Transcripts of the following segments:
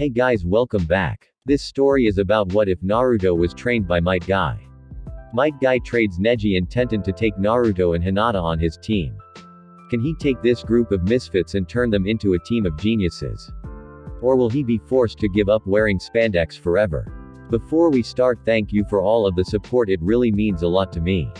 Hey guys welcome back. This story is about what if Naruto was trained by Might Guy. Might Guy trades Neji and Tenten to take Naruto and Hinata on his team. Can he take this group of misfits and turn them into a team of geniuses? Or will he be forced to give up wearing spandex forever? Before we start thank you for all of the support it really means a lot to me.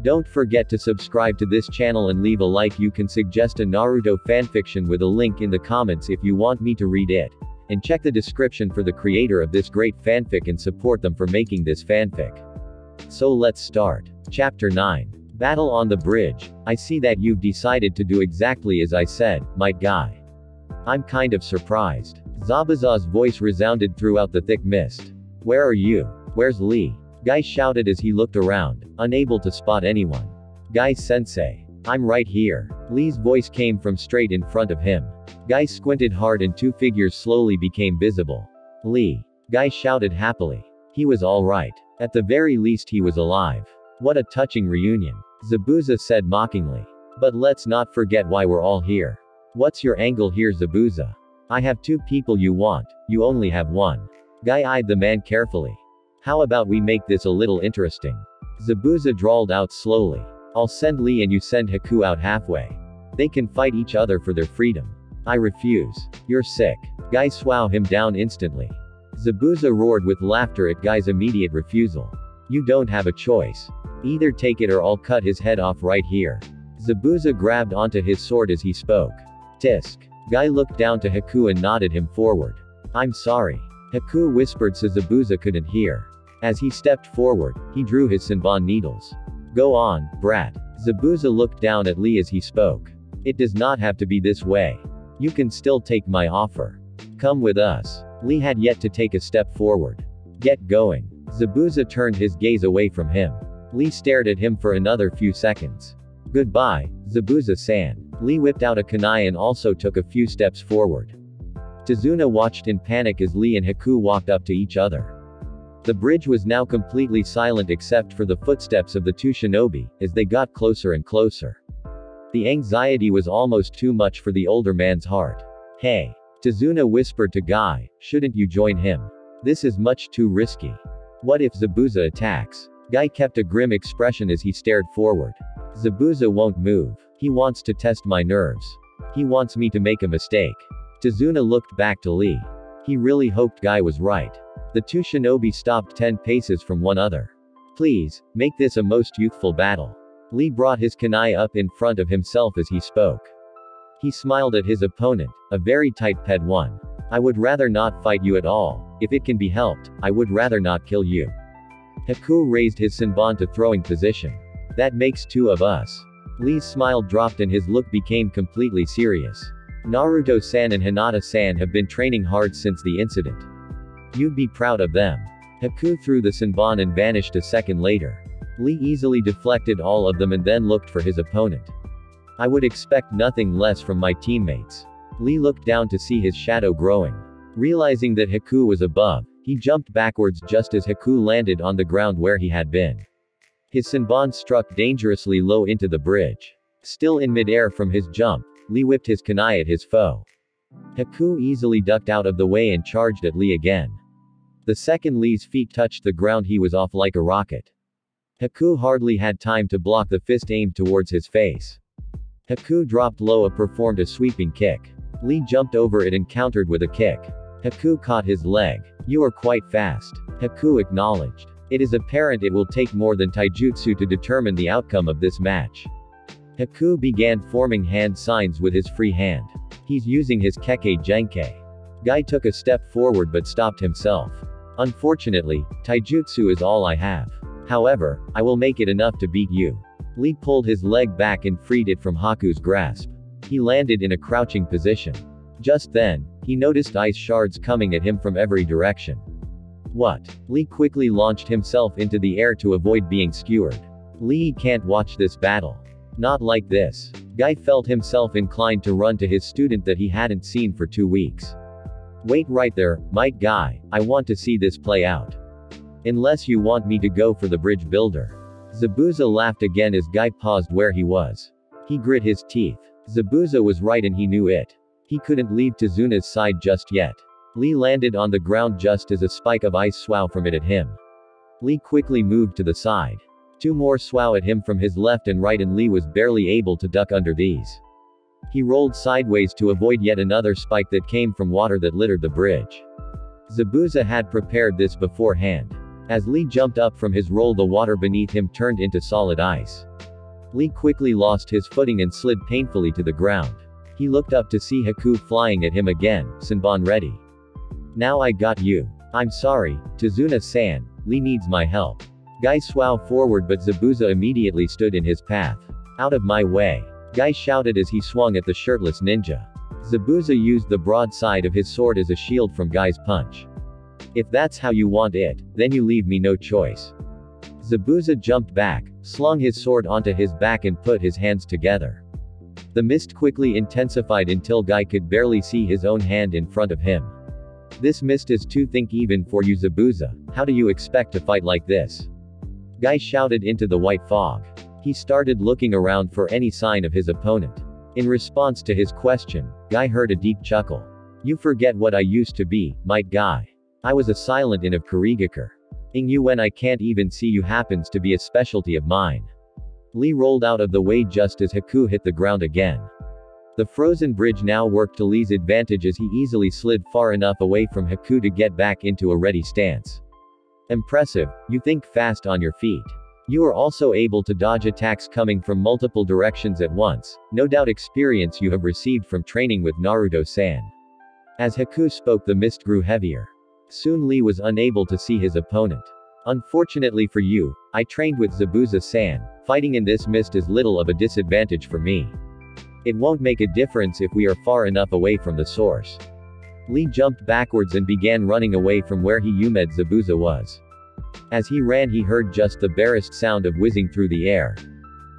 Don't forget to subscribe to this channel and leave a like you can suggest a Naruto fanfiction with a link in the comments if you want me to read it. And check the description for the creator of this great fanfic and support them for making this fanfic. So let's start. Chapter 9. Battle on the bridge. I see that you've decided to do exactly as I said, my Guy. I'm kind of surprised. Zabuza's voice resounded throughout the thick mist. Where are you? Where's Lee? Guy shouted as he looked around, unable to spot anyone. Guy sensei. I'm right here. Lee's voice came from straight in front of him. Guy squinted hard and two figures slowly became visible. Lee. Guy shouted happily. He was alright. At the very least he was alive. What a touching reunion. Zabuza said mockingly. But let's not forget why we're all here. What's your angle here Zabuza? I have two people you want, you only have one. Guy eyed the man carefully. How about we make this a little interesting? Zabuza drawled out slowly. I'll send Lee and you send Haku out halfway. They can fight each other for their freedom. I refuse. You're sick. Guy swow him down instantly. Zabuza roared with laughter at Guy's immediate refusal. You don't have a choice. Either take it or I'll cut his head off right here. Zabuza grabbed onto his sword as he spoke. Tisk. Guy looked down to Haku and nodded him forward. I'm sorry. Haku whispered so Zabuza couldn't hear. As he stepped forward, he drew his Senbon needles. Go on, brat. Zabuza looked down at Lee as he spoke. It does not have to be this way. You can still take my offer. Come with us. Lee had yet to take a step forward. Get going. Zabuza turned his gaze away from him. Lee stared at him for another few seconds. Goodbye, Zabuza-san. Lee whipped out a kunai and also took a few steps forward. Tazuna watched in panic as Lee and Haku walked up to each other. The bridge was now completely silent except for the footsteps of the two shinobi, as they got closer and closer. The anxiety was almost too much for the older man's heart. Hey. Tazuna whispered to Guy, shouldn't you join him? This is much too risky. What if Zabuza attacks? Guy kept a grim expression as he stared forward. Zabuza won't move. He wants to test my nerves. He wants me to make a mistake. Tazuna looked back to Lee. He really hoped Guy was right. The two shinobi stopped 10 paces from one another. Please, make this a most youthful battle. Lee brought his kunai up in front of himself as he spoke. He smiled at his opponent, a very tight ped one. I would rather not fight you at all. If it can be helped, I would rather not kill you. Haku raised his Senbon to throwing position. That makes two of us. Lee's smile dropped and his look became completely serious. Naruto-san and Hinata-san have been training hard since the incident. You'd be proud of them. Haku threw the Senbon and vanished a second later. Lee easily deflected all of them and then looked for his opponent. I would expect nothing less from my teammates. Lee looked down to see his shadow growing. Realizing that Haku was above, he jumped backwards just as Haku landed on the ground where he had been. His Senbon struck dangerously low into the bridge. Still in midair from his jump, Lee whipped his kunai at his foe. Haku easily ducked out of the way and charged at Lee again. The second Lee's feet touched the ground he was off like a rocket. Haku hardly had time to block the fist aimed towards his face. Haku dropped low and performed a sweeping kick. Lee jumped over it and countered with a kick. Haku caught his leg. You are quite fast. Haku acknowledged. It is apparent it will take more than taijutsu to determine the outcome of this match. Haku began forming hand signs with his free hand. He's using his Kekkei Genkai. Guy took a step forward but stopped himself. Unfortunately, taijutsu is all I have. However, I will make it enough to beat you. Lee pulled his leg back and freed it from Haku's grasp. He landed in a crouching position. Just then, he noticed ice shards coming at him from every direction. What? Lee quickly launched himself into the air to avoid being skewered. Lee can't watch this battle. Not like this. Guy felt himself inclined to run to his student that he hadn't seen for two weeks. Wait right there, Might Guy, I want to see this play out. Unless you want me to go for the bridge builder. Zabuza laughed again as Guy paused where he was. He grit his teeth. Zabuza was right and he knew it. He couldn't leave Tazuna's side just yet. Lee landed on the ground just as a spike of ice swung from it at him. Lee quickly moved to the side. Two more swung at him from his left and right and Lee was barely able to duck under these. He rolled sideways to avoid yet another spike that came from water that littered the bridge. Zabuza had prepared this beforehand. As Lee jumped up from his roll the water beneath him turned into solid ice. Lee quickly lost his footing and slid painfully to the ground. He looked up to see Haku flying at him again, Senbon ready. Now I got you. I'm sorry, Tazuna-san, Lee needs my help. Guy swung forward but Zabuza immediately stood in his path. Out of my way. Guy shouted as he swung at the shirtless ninja. Zabuza used the broad side of his sword as a shield from Guy's punch. If that's how you want it, then you leave me no choice. Zabuza jumped back, slung his sword onto his back and put his hands together. The mist quickly intensified until Guy could barely see his own hand in front of him. This mist is too thick even for you Zabuza, how do you expect to fight like this? Guy shouted into the white fog. He started looking around for any sign of his opponent. In response to his question, Guy heard a deep chuckle. You forget what I used to be, might Guy. I was a silent in of Kirigakure. Ing you when I can't even see you happens to be a specialty of mine. Lee rolled out of the way just as Haku hit the ground again. The frozen bridge now worked to Lee's advantage as he easily slid far enough away from Haku to get back into a ready stance. Impressive, you think fast on your feet. You are also able to dodge attacks coming from multiple directions at once, no doubt experience you have received from training with Naruto-san. As Haku spoke the mist grew heavier. Soon Lee was unable to see his opponent. Unfortunately for you, I trained with Zabuza-san, fighting in this mist is little of a disadvantage for me. It won't make a difference if we are far enough away from the source. Lee jumped backwards and began running away from where he Yumed Zabuza was. As he ran he heard just the barest sound of whizzing through the air.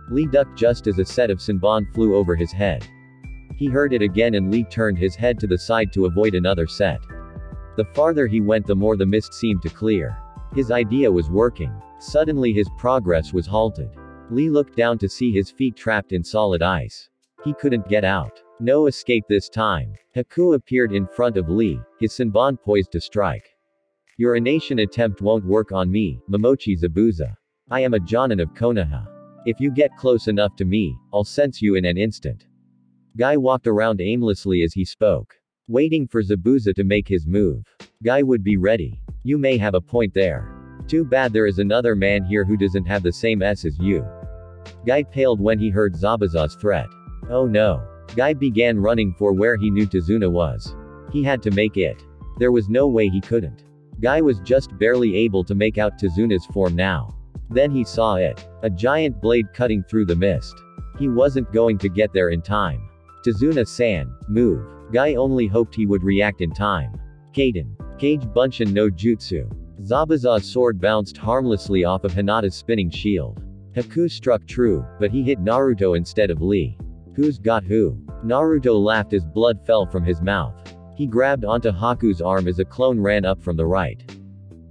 Lee ducked just as a set of Senbon flew over his head. He heard it again and Lee turned his head to the side to avoid another set. The farther he went the more the mist seemed to clear. His idea was working. Suddenly his progress was halted. Lee looked down to see his feet trapped in solid ice. He couldn't get out. No escape this time. Haku appeared in front of Lee, his Senbon poised to strike. Your ination attempt won't work on me, Momochi Zabuza. I am a Jonin of Konoha. If you get close enough to me, I'll sense you in an instant. Guy walked around aimlessly as he spoke. Waiting for Zabuza to make his move. Guy would be ready. You may have a point there. Too bad there is another man here who doesn't have the same S as you. Guy paled when he heard Zabuza's threat. Oh no. Guy began running for where he knew Tazuna was. He had to make it. There was no way he couldn't. Guy was just barely able to make out Tazuna's form now. Then he saw it. A giant blade cutting through the mist. He wasn't going to get there in time. Tazuna-san, move. Guy only hoped he would react in time. Kaiten. Kage Bunshin no Jutsu. Zabuza's sword bounced harmlessly off of Hinata's spinning shield. Haku struck true, but he hit Naruto instead of Lee. Who's got who? Naruto laughed as blood fell from his mouth. He grabbed onto Haku's arm as a clone ran up from the right.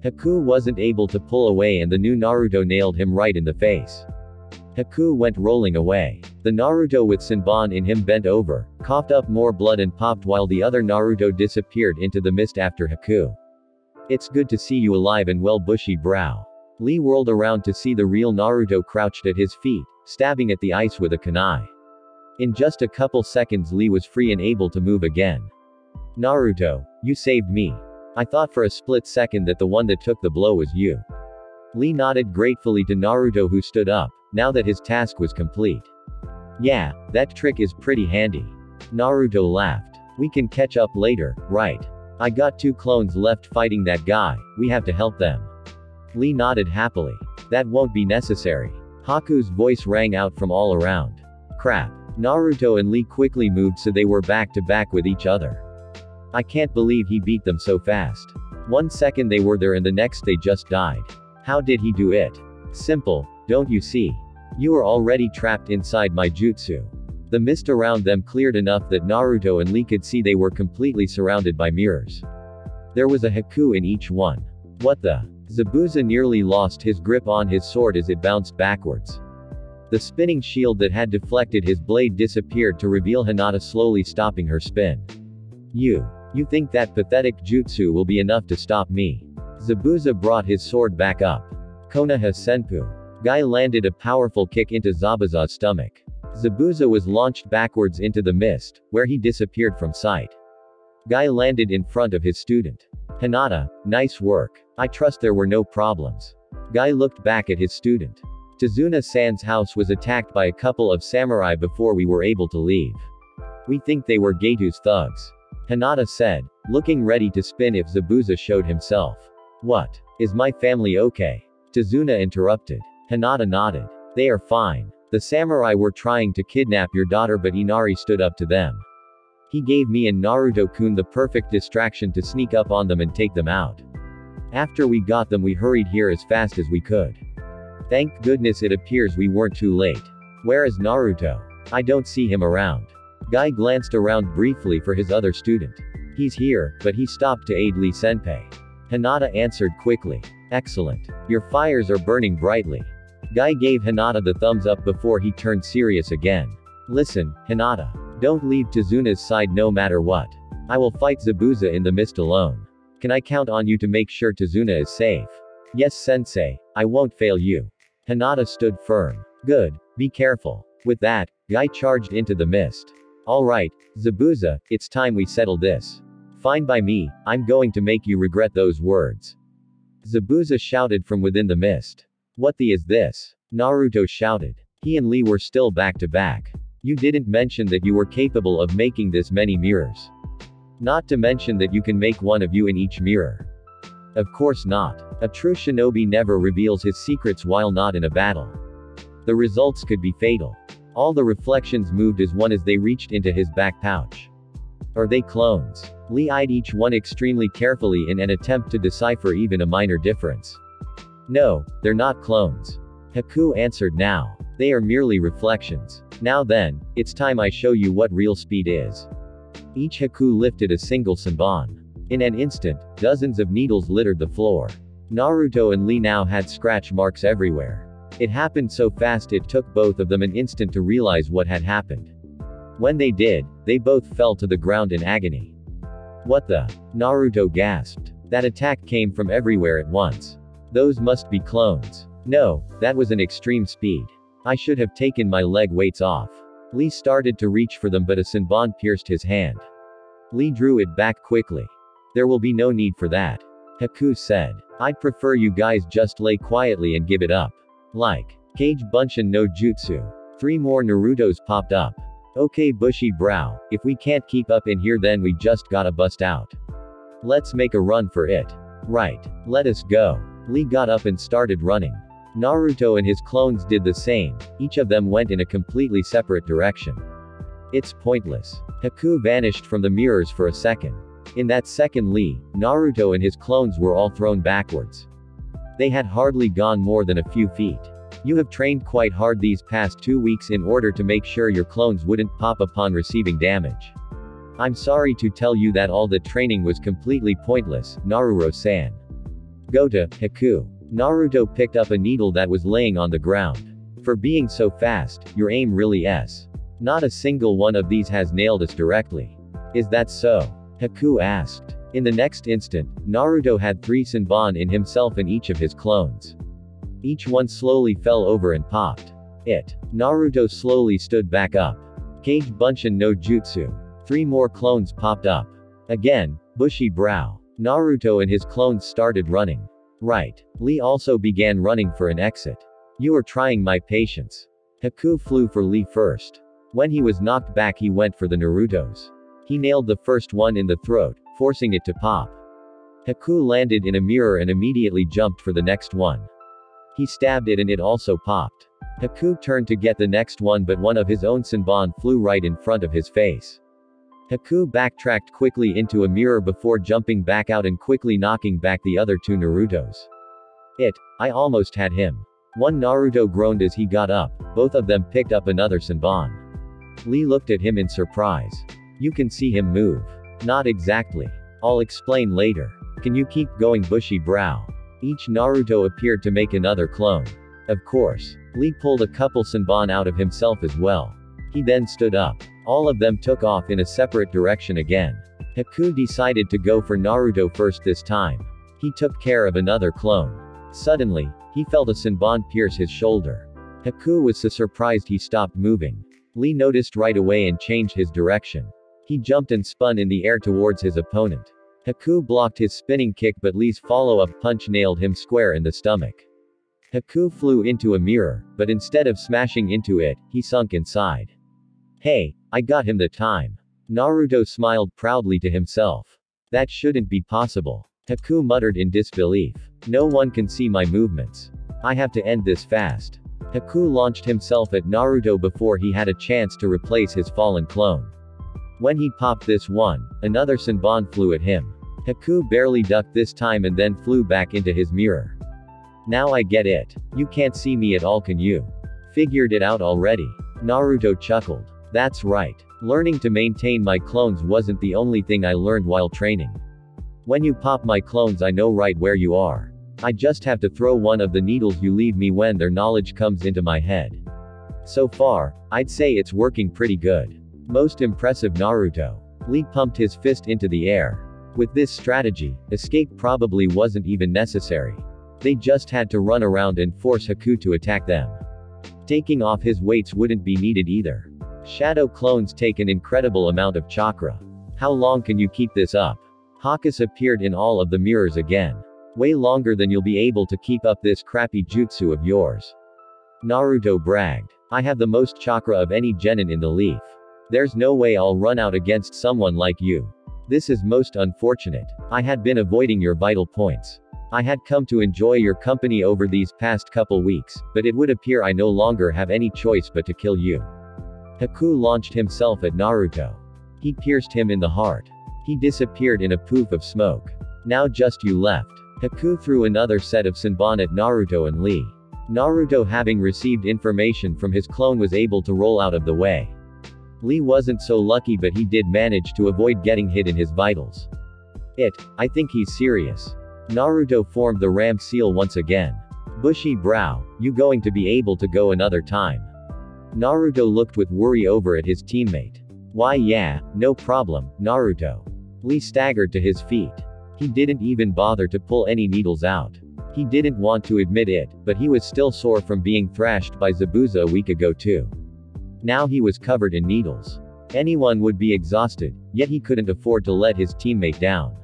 Haku wasn't able to pull away and the new Naruto nailed him right in the face. Haku went rolling away. The Naruto with Senbon in him bent over, coughed up more blood and popped while the other Naruto disappeared into the mist after Haku. It's good to see you alive and well bushy brow. Lee whirled around to see the real Naruto crouched at his feet, stabbing at the ice with a kunai. In just a couple seconds Lee was free and able to move again. Naruto, you saved me. I thought for a split second that the one that took the blow was you. Lee nodded gratefully to Naruto who stood up, now that his task was complete. Yeah, that trick is pretty handy. Naruto laughed. We can catch up later, right? I got two clones left fighting that guy, we have to help them. Lee nodded happily. That won't be necessary. Haku's voice rang out from all around. Crap. Naruto and Lee quickly moved so they were back to back with each other. I can't believe he beat them so fast. One second they were there and the next they just died. How did he do it? Simple, don't you see? You are already trapped inside my jutsu. The mist around them cleared enough that Naruto and Lee could see they were completely surrounded by mirrors. There was a Haku in each one. What the? Zabuza nearly lost his grip on his sword as it bounced backwards. The spinning shield that had deflected his blade disappeared to reveal Hinata slowly stopping her spin. You. You think that pathetic jutsu will be enough to stop me? Zabuza brought his sword back up. Konoha Senpu. Guy landed a powerful kick into Zabuza's stomach. Zabuza was launched backwards into the mist, where he disappeared from sight. Guy landed in front of his student. Hinata, nice work. I trust there were no problems. Guy looked back at his student. Tazuna-san's house was attacked by a couple of samurai before we were able to leave. We think they were Gato's thugs. Hinata said, looking ready to spin if Zabuza showed himself. What? Is my family okay? Tazuna interrupted. Hinata nodded. They are fine. The samurai were trying to kidnap your daughter but Inari stood up to them. He gave me and Naruto-kun the perfect distraction to sneak up on them and take them out. After we got them we hurried here as fast as we could. Thank goodness it appears we weren't too late. Where is Naruto? I don't see him around. Guy glanced around briefly for his other student. He's here, but he stopped to aid Lee Senpai. Hinata answered quickly. Excellent. Your fires are burning brightly. Guy gave Hinata the thumbs up before he turned serious again. Listen, Hinata. Don't leave Tazuna's side no matter what. I will fight Zabuza in the mist alone. Can I count on you to make sure Tazuna is safe? Yes sensei, I won't fail you. Hinata stood firm. Good, be careful. With that, Guy charged into the mist. Alright, Zabuza, it's time we settle this. Fine by me, I'm going to make you regret those words. Zabuza shouted from within the mist. What the is this? Naruto shouted. He and Lee were still back to back. You didn't mention that you were capable of making this many mirrors. Not to mention that you can make one of you in each mirror. Of course not. A true shinobi never reveals his secrets while not in a battle. The results could be fatal. All the reflections moved as one as they reached into his back pouch. Are they clones? Lee eyed each one extremely carefully in an attempt to decipher even a minor difference. No, they're not clones. Haku answered now. They are merely reflections. Now then, it's time I show you what real speed is. Each Haku lifted a single Senbon. In an instant, dozens of needles littered the floor. Naruto and Lee now had scratch marks everywhere. It happened so fast it took both of them an instant to realize what had happened. When they did, they both fell to the ground in agony. What the? Naruto gasped. That attack came from everywhere at once. Those must be clones. No, that was an extreme speed. I should have taken my leg weights off. Lee started to reach for them but a Senbon pierced his hand. Lee drew it back quickly. There will be no need for that. Haku said. I'd prefer you guys just lay quietly and give it up. Like. Kage Bunshin no Jutsu. Three more Narutos popped up. Okay bushy brow, if we can't keep up in here then we just gotta bust out. Let's make a run for it. Right. Let us go. Lee got up and started running. Naruto and his clones did the same, each of them went in a completely separate direction. It's pointless. Haku vanished from the mirrors for a second. In that second Lee, Naruto and his clones were all thrown backwards. They had hardly gone more than a few feet. You have trained quite hard these past two weeks in order to make sure your clones wouldn't pop upon receiving damage. I'm sorry to tell you that all the training was completely pointless, Naruto-san. Go to, Haku. Naruto picked up a needle that was laying on the ground. For being so fast, your aim really is. Not a single one of these has nailed us directly. Is that so? Haku asked. In the next instant, Naruto had three Senbon in himself and each of his clones. Each one slowly fell over and popped. It. Naruto slowly stood back up. Kage Bunshin no Jutsu. Three more clones popped up. Again, bushy brow. Naruto and his clones started running. Right. Lee also began running for an exit. You are trying my patience. Haku flew for Lee first. When he was knocked back he went for the Narutos. He nailed the first one in the throat, forcing it to pop. Haku landed in a mirror and immediately jumped for the next one. He stabbed it and it also popped. Haku turned to get the next one but one of his own Senbon flew right in front of his face. Haku backtracked quickly into a mirror before jumping back out and quickly knocking back the other two Narutos. It. I almost had him. One Naruto groaned as he got up, both of them picked up another Senbon. Lee looked at him in surprise. You can see him move. Not exactly. I'll explain later. Can you keep going bushy brow? Each Naruto appeared to make another clone. Of course. Lee pulled a couple Senbon out of himself as well. He then stood up. All of them took off in a separate direction again. Haku decided to go for Naruto first this time. He took care of another clone. Suddenly, he felt a Senbon pierce his shoulder. Haku was so surprised he stopped moving. Lee noticed right away and changed his direction. He jumped and spun in the air towards his opponent. Haku blocked his spinning kick but Lee's follow-up punch nailed him square in the stomach. Haku flew into a mirror, but instead of smashing into it, he sunk inside. Hey, I got him the time. Naruto smiled proudly to himself. That shouldn't be possible. Haku muttered in disbelief. No one can see my movements. I have to end this fast. Haku launched himself at Naruto before he had a chance to replace his fallen clone. When he popped this one, another Senbon flew at him. Haku barely ducked this time and then flew back into his mirror. Now I get it. You can't see me at all can you? Figured it out already. Naruto chuckled. That's right. Learning to maintain my clones wasn't the only thing I learned while training. When you pop my clones I know right where you are. I just have to throw one of the needles you leave me when their knowledge comes into my head. So far, I'd say it's working pretty good. Most impressive Naruto. Lee pumped his fist into the air. With this strategy, escape probably wasn't even necessary. They just had to run around and force Haku to attack them. Taking off his weights wouldn't be needed either. Shadow clones take an incredible amount of chakra. How long can you keep this up? Hakus appeared in all of the mirrors again. Way longer than you'll be able to keep up this crappy jutsu of yours. Naruto bragged. I have the most chakra of any genin in the leaf. There's no way I'll run out against someone like you. This is most unfortunate. I had been avoiding your vital points. I had come to enjoy your company over these past couple weeks, but it would appear I no longer have any choice but to kill you. Haku launched himself at Naruto. He pierced him in the heart. He disappeared in a poof of smoke. Now just you left. Haku threw another set of Senbon at Naruto and Lee. Naruto having received information from his clone was able to roll out of the way. Lee wasn't so lucky but he did manage to avoid getting hit in his vitals. It, I think he's serious. Naruto formed the ram seal once again. Bushy brow, you going to be able to go another time. Naruto looked with worry over at his teammate. Why yeah, no problem, Naruto. Lee staggered to his feet. He didn't even bother to pull any needles out. He didn't want to admit it, but he was still sore from being thrashed by Zabuza a week ago too. Now he was covered in needles. Anyone would be exhausted, yet he couldn't afford to let his teammate down.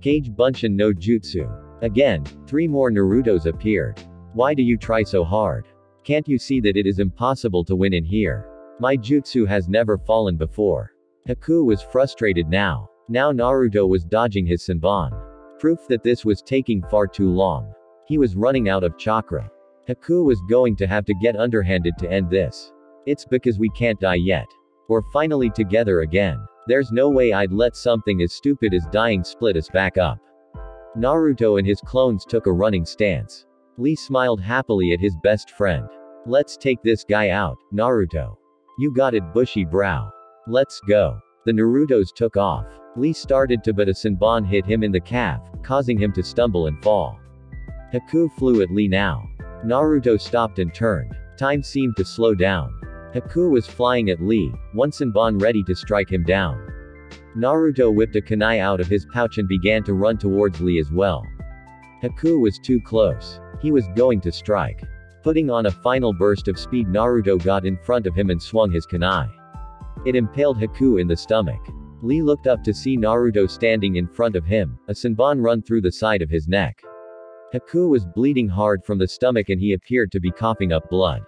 Kage Bunshin no Jutsu. Again, three more Narutos appeared. Why do you try so hard? Can't you see that it is impossible to win in here? My jutsu has never fallen before. Haku was frustrated now. Now Naruto was dodging his Senbon. Proof that this was taking far too long. He was running out of chakra. Haku was going to have to get underhanded to end this. It's because we can't die yet. Or finally together again. There's no way I'd let something as stupid as dying split us back up. Naruto and his clones took a running stance. Lee smiled happily at his best friend. Let's take this guy out, Naruto. You got it bushy brow. Let's go. The Narutos took off. Lee started to but a Senbon hit him in the calf, causing him to stumble and fall. Haku flew at Lee now. Naruto stopped and turned. Time seemed to slow down. Haku was flying at Lee, one Senbon ready to strike him down. Naruto whipped a kunai out of his pouch and began to run towards Lee as well. Haku was too close. He was going to strike. Putting on a final burst of speed Naruto got in front of him and swung his kunai. It impaled Haku in the stomach. Lee looked up to see Naruto standing in front of him, a Senbon run through the side of his neck. Haku was bleeding hard from the stomach and he appeared to be coughing up blood.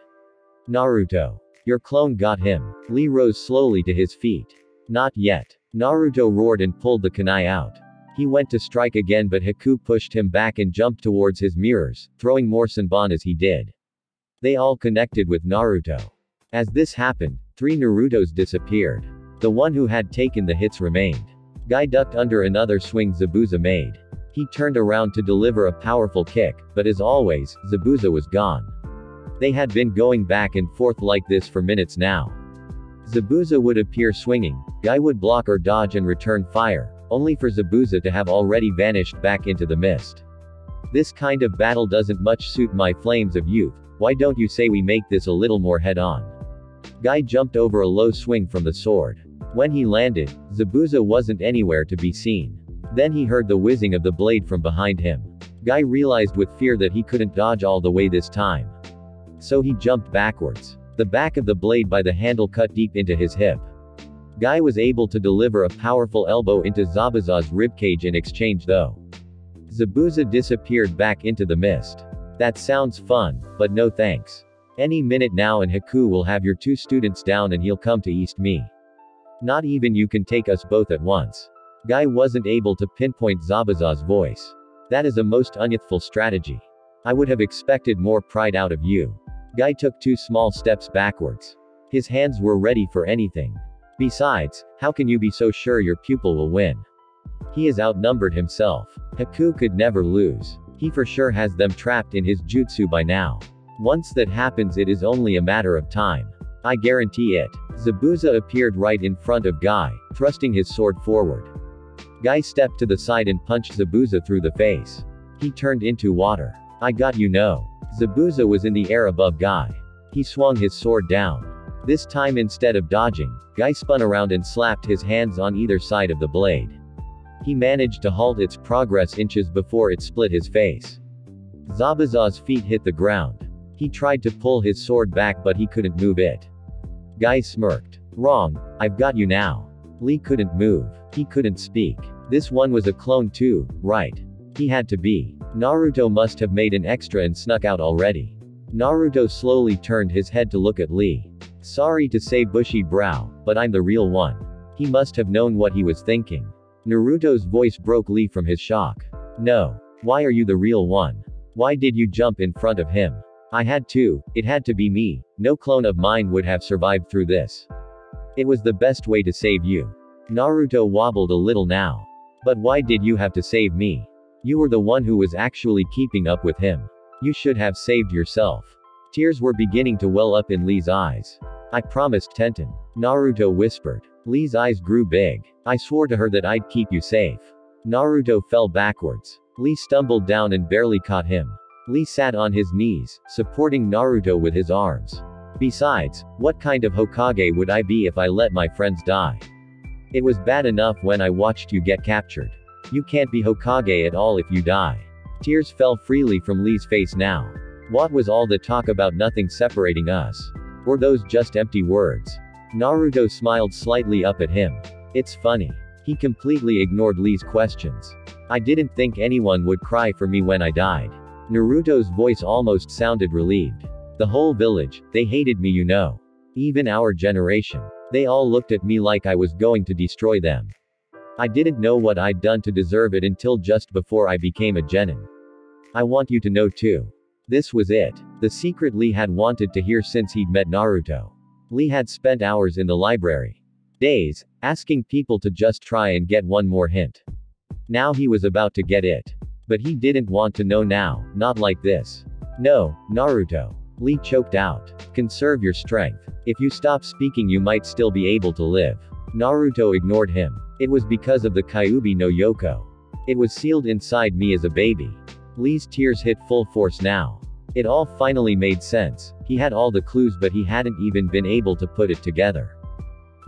Naruto. Your clone got him. Lee rose slowly to his feet. Not yet. Naruto roared and pulled the kunai out. He went to strike again but Haku pushed him back and jumped towards his mirrors, throwing more Senbon as he did. They all connected with Naruto. As this happened, three Narutos disappeared. The one who had taken the hits remained. Guy ducked under another swing Zabuza made. He turned around to deliver a powerful kick, but as always, Zabuza was gone. They had been going back and forth like this for minutes now. Zabuza would appear swinging, Guy would block or dodge and return fire, only for Zabuza to have already vanished back into the mist. This kind of battle doesn't much suit my flames of youth, why don't you say we make this a little more head-on? Guy jumped over a low swing from the sword. When he landed, Zabuza wasn't anywhere to be seen. Then he heard the whizzing of the blade from behind him. Guy realized with fear that he couldn't dodge all the way this time. So he jumped backwards. The back of the blade by the handle cut deep into his hip. Guy was able to deliver a powerful elbow into Zabuza's ribcage in exchange though. Zabuza disappeared back into the mist. That sounds fun, but no thanks. Any minute now and Haku will have your two students down and he'll come to East me. Not even you can take us both at once. Guy wasn't able to pinpoint Zabuza's voice. That is a most unyouthful strategy. I would have expected more pride out of you. Guy took two small steps backwards. His hands were ready for anything. Besides, how can you be so sure your pupil will win? He is outnumbered himself. Haku could never lose. He for sure has them trapped in his jutsu by now. Once that happens it is only a matter of time. I guarantee it. Zabuza appeared right in front of Guy, thrusting his sword forward. Guy stepped to the side and punched Zabuza through the face. He turned into water. I got you no. Zabuza was in the air above Guy. He swung his sword down. This time instead of dodging, Guy spun around and slapped his hands on either side of the blade. He managed to halt its progress inches before it split his face. Zabuza's feet hit the ground. He tried to pull his sword back but he couldn't move it. Guy smirked. Wrong, I've got you now. Lee couldn't move. He couldn't speak. This one was a clone too, right? He had to be. Naruto must have made an extra and snuck out already. Naruto slowly turned his head to look at Lee. Sorry to say bushy brow, but I'm the real one. He must have known what he was thinking. Naruto's voice broke Lee from his shock. No. Why are you the real one? Why did you jump in front of him? I had to, it had to be me, no clone of mine would have survived through this. It was the best way to save you. Naruto wobbled a little now. But why did you have to save me? You were the one who was actually keeping up with him. You should have saved yourself. Tears were beginning to well up in Lee's eyes. I promised Tenten. Naruto whispered. Lee's eyes grew big. I swore to her that I'd keep you safe. Naruto fell backwards. Lee stumbled down and barely caught him. Lee sat on his knees, supporting Naruto with his arms. Besides, what kind of Hokage would I be if I let my friends die? It was bad enough when I watched you get captured. You can't be Hokage at all if you die. Tears fell freely from Lee's face now. What was all the talk about nothing separating us? Were those just empty words? Naruto smiled slightly up at him. It's funny. He completely ignored Lee's questions. I didn't think anyone would cry for me when I died. Naruto's voice almost sounded relieved. The whole village, they hated me you know. Even our generation. They all looked at me like I was going to destroy them. I didn't know what I'd done to deserve it until just before I became a genin. I want you to know too. This was it. The secret Lee had wanted to hear since he'd met Naruto. Lee had spent hours in the library. Days, asking people to just try and get one more hint. Now he was about to get it. But he didn't want to know now, not like this. No, Naruto. Lee choked out. Conserve your strength. If you stop speaking you might still be able to live. Naruto ignored him. It was because of the Kyuubi no Yoko. It was sealed inside me as a baby. Lee's tears hit full force now. It all finally made sense. He had all the clues but he hadn't even been able to put it together.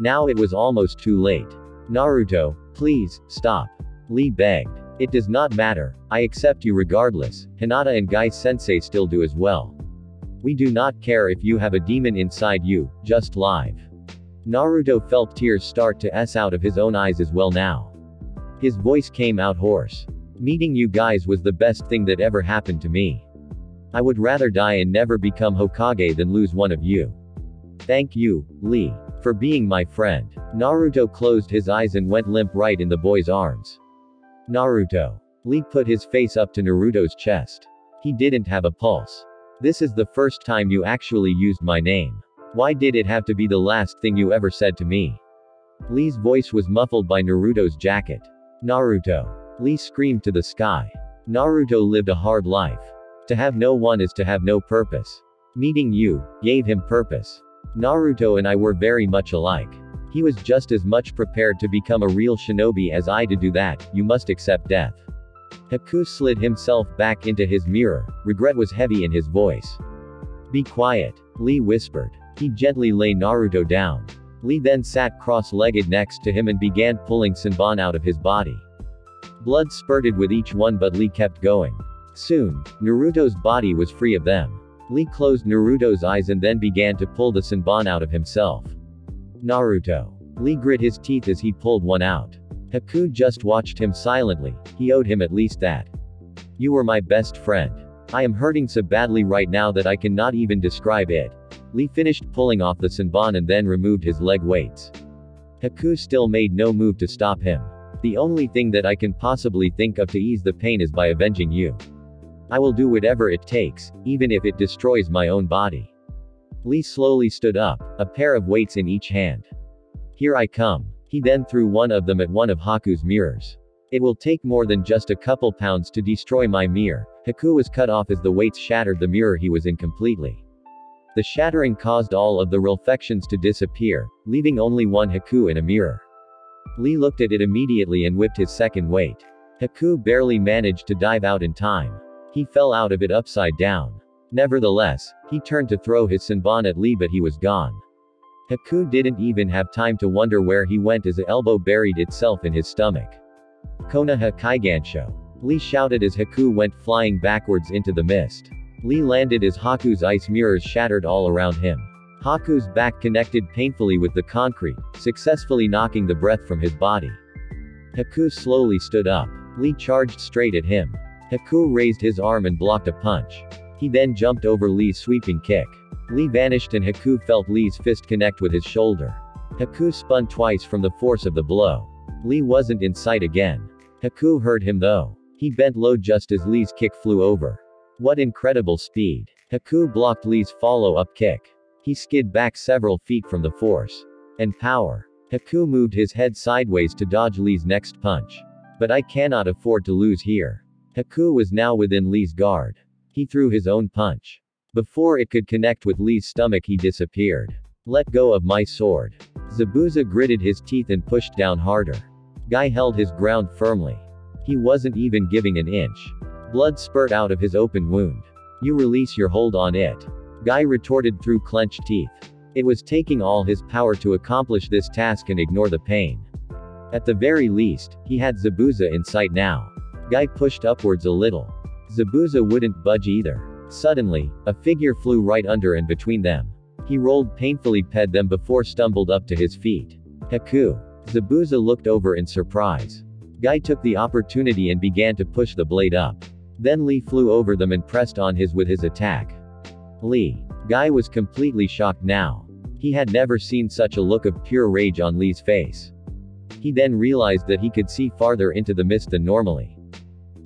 Now it was almost too late. Naruto, please, stop. Lee begged. It does not matter, I accept you regardless, Hinata and Guy Sensei still do as well. We do not care if you have a demon inside you, just live. Naruto felt tears start to s out of his own eyes as well now. His voice came out hoarse. Meeting you guys was the best thing that ever happened to me. I would rather die and never become Hokage than lose one of you. Thank you, Lee, for being my friend. Naruto closed his eyes and went limp right in the boy's arms. Naruto. Lee put his face up to Naruto's chest. He didn't have a pulse. This is the first time you actually used my name. Why did it have to be the last thing you ever said to me? Lee's voice was muffled by Naruto's jacket. Naruto. Lee screamed to the sky. Naruto lived a hard life. To have no one is to have no purpose. Meeting you, gave him purpose. Naruto and I were very much alike. He was just as much prepared to become a real shinobi as I to do that, you must accept death. Haku slid himself back into his mirror, regret was heavy in his voice. Be quiet, Lee whispered. He gently lay Naruto down. Lee then sat cross-legged next to him and began pulling Senbon out of his body. Blood spurted with each one but Lee kept going. Soon, Naruto's body was free of them. Lee closed Naruto's eyes and then began to pull the Senbon out of himself. Naruto. Lee grit his teeth as he pulled one out. Haku just watched him silently, he owed him at least that. You were my best friend. I am hurting so badly right now that I cannot even describe it. Lee finished pulling off the Senbon and then removed his leg weights. Haku still made no move to stop him. The only thing that I can possibly think of to ease the pain is by avenging you. I will do whatever it takes, even if it destroys my own body. Lee slowly stood up, a pair of weights in each hand. Here I come. He then threw one of them at one of Haku's mirrors. It will take more than just a couple pounds to destroy my mirror. Haku was cut off as the weights shattered the mirror he was in completely. The shattering caused all of the reflections to disappear, leaving only one Haku in a mirror. Lee looked at it immediately and whipped his second weight. Haku barely managed to dive out in time. He fell out of it upside down. Nevertheless, he turned to throw his Senbon at Lee but he was gone. Haku didn't even have time to wonder where he went as a elbow buried itself in his stomach. Konoha Kaigansho. Lee shouted as Haku went flying backwards into the mist. Lee landed as Haku's ice mirrors shattered all around him. Haku's back connected painfully with the concrete, successfully knocking the breath from his body. Haku slowly stood up. Lee charged straight at him. Haku raised his arm and blocked a punch. He then jumped over Lee's sweeping kick. Lee vanished and Haku felt Lee's fist connect with his shoulder. Haku spun twice from the force of the blow. Lee wasn't in sight again. Haku heard him though. He bent low just as Lee's kick flew over. What incredible speed. Haku blocked Lee's follow-up kick. He skid back several feet from the force. And power. Haku moved his head sideways to dodge Lee's next punch. But I cannot afford to lose here. Haku was now within Lee's guard. He threw his own punch. Before it could connect with Lee's stomach he disappeared. Let go of my sword. Zabuza gritted his teeth and pushed down harder. Guy held his ground firmly. He wasn't even giving an inch. Blood spurt out of his open wound. You release your hold on it. Guy retorted through clenched teeth. It was taking all his power to accomplish this task and ignore the pain. At the very least, he had Zabuza in sight now. Guy pushed upwards a little. Zabuza wouldn't budge either. Suddenly, a figure flew right under and between them. He rolled painfully ped them before stumbled up to his feet. Haku. Zabuza looked over in surprise. Guy took the opportunity and began to push the blade up. Then Lee flew over them and pressed on his with his attack. Lee. Guy was completely shocked now. He had never seen such a look of pure rage on Lee's face. He then realized that he could see farther into the mist than normally.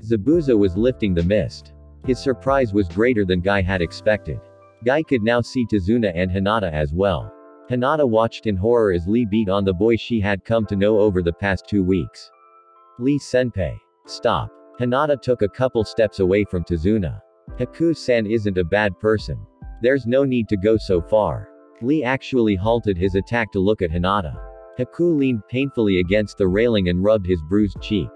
Zabuza was lifting the mist. His surprise was greater than Guy had expected. Guy could now see Tazuna and Hinata as well. Hinata watched in horror as Lee beat on the boy she had come to know over the past two weeks. Lee Senpai. Stop. Hinata took a couple steps away from Tazuna. Haku-san isn't a bad person. There's no need to go so far. Lee actually halted his attack to look at Hinata. Haku leaned painfully against the railing and rubbed his bruised cheek.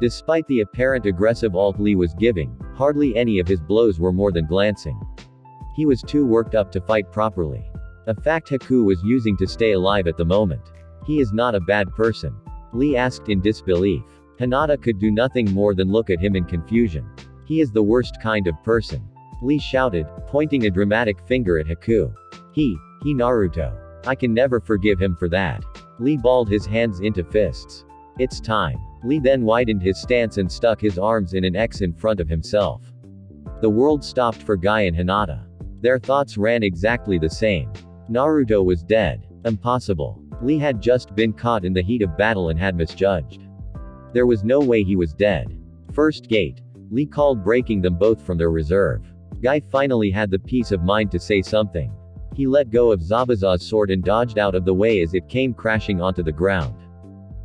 Despite the apparent aggressive alt Lee was giving, hardly any of his blows were more than glancing. He was too worked up to fight properly. A fact Haku was using to stay alive at the moment. He is not a bad person. Lee asked in disbelief. Hinata could do nothing more than look at him in confusion. He is the worst kind of person. Lee shouted, pointing a dramatic finger at Haku. He, he Naruto. I can never forgive him for that. Lee balled his hands into fists. It's time. Lee then widened his stance and stuck his arms in an X in front of himself. The world stopped for Guy and Hinata. Their thoughts ran exactly the same. Naruto was dead. Impossible. Lee had just been caught in the heat of battle and had misjudged. There was no way he was dead. First gate. Lee called breaking them both from their reserve. Guy finally had the peace of mind to say something. He let go of Zabuza's sword and dodged out of the way as it came crashing onto the ground.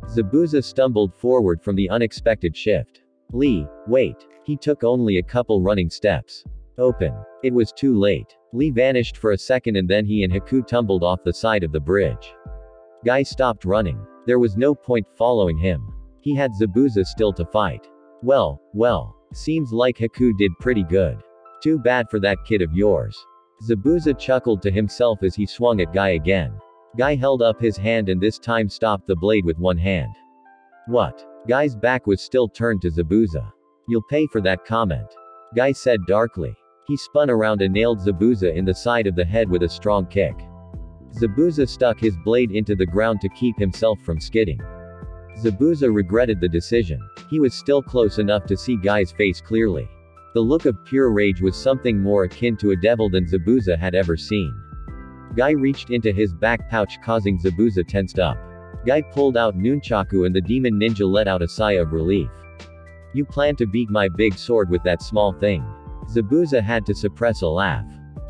Zabuza stumbled forward from the unexpected shift. Lee, wait. He took only a couple running steps. Open. It was too late. Lee vanished for a second and then he and Haku tumbled off the side of the bridge. Guy stopped running. There was no point following him. He had Zabuza still to fight. Well, well. Seems like Haku did pretty good. Too bad for that kid of yours. Zabuza chuckled to himself as he swung at Guy again. Guy held up his hand and this time stopped the blade with one hand. What? Guy's back was still turned to Zabuza. You'll pay for that comment. Guy said darkly. He spun around and nailed Zabuza in the side of the head with a strong kick. Zabuza stuck his blade into the ground to keep himself from skidding. Zabuza regretted the decision. He was still close enough to see Guy's face clearly. The look of pure rage was something more akin to a devil than Zabuza had ever seen. Guy reached into his back pouch causing Zabuza tensed up. Guy pulled out Nunchaku and the demon ninja let out a sigh of relief. You plan to beat my big sword with that small thing. Zabuza had to suppress a laugh.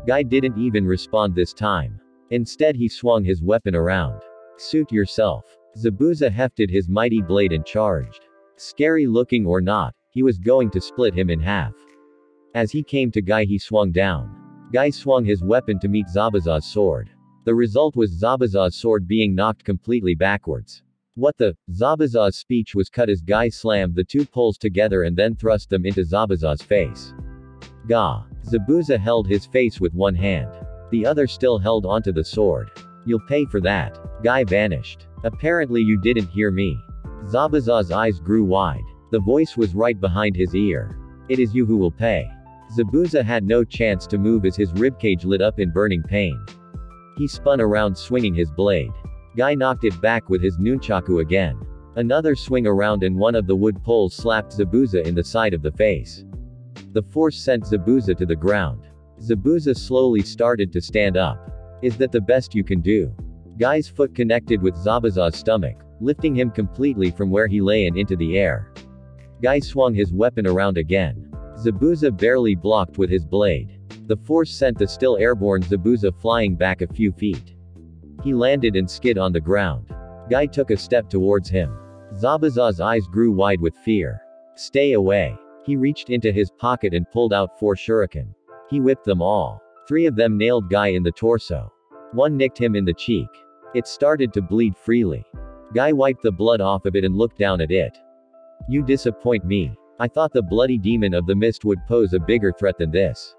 Guy didn't even respond this time. Instead he swung his weapon around. Suit yourself. Zabuza hefted his mighty blade and charged. Scary looking or not, he was going to split him in half. As he came to Guy he swung down. Guy swung his weapon to meet Zabuza's sword. The result was Zabuza's sword being knocked completely backwards. What the? Zabuza's speech was cut as Guy slammed the two poles together and then thrust them into Zabuza's face. Gah. Zabuza held his face with one hand. The other still held onto the sword. You'll pay for that. Guy vanished. Apparently you didn't hear me. Zabuza's eyes grew wide. The voice was right behind his ear. It is you who will pay. Zabuza had no chance to move as his ribcage lit up in burning pain. He spun around swinging his blade. Guy knocked it back with his nunchaku again. Another swing around and one of the wood poles slapped Zabuza in the side of the face. The force sent Zabuza to the ground. Zabuza slowly started to stand up. Is that the best you can do? Guy's foot connected with Zabuza's stomach, lifting him completely from where he lay and into the air. Guy swung his weapon around again. Zabuza barely blocked with his blade. The force sent the still airborne Zabuza flying back a few feet. He landed and skid on the ground. Guy took a step towards him. Zabuza's eyes grew wide with fear. Stay away. He reached into his pocket and pulled out four shuriken. He whipped them all. Three of them nailed Guy in the torso. One nicked him in the cheek. It started to bleed freely. Guy wiped the blood off of it and looked down at it. You disappoint me. I thought the bloody demon of the mist would pose a bigger threat than this.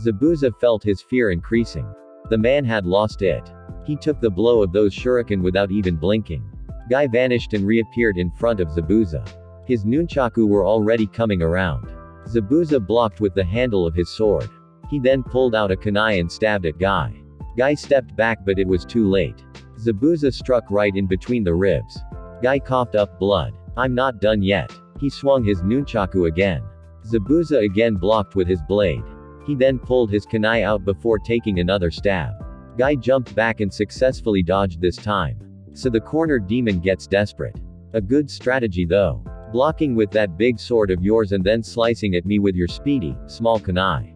Zabuza felt his fear increasing. The man had lost it. He took the blow of those shuriken without even blinking. Guy vanished and reappeared in front of Zabuza. His nunchaku were already coming around. Zabuza blocked with the handle of his sword. He then pulled out a kunai and stabbed at Guy. Guy stepped back but it was too late. Zabuza struck right in between the ribs. Guy coughed up blood. I'm not done yet. He swung his nunchaku again. Zabuza again blocked with his blade. He then pulled his kunai out before taking another stab. Guy jumped back and successfully dodged this time. So the cornered demon gets desperate. A good strategy though. Blocking with that big sword of yours and then slicing at me with your speedy, small kunai.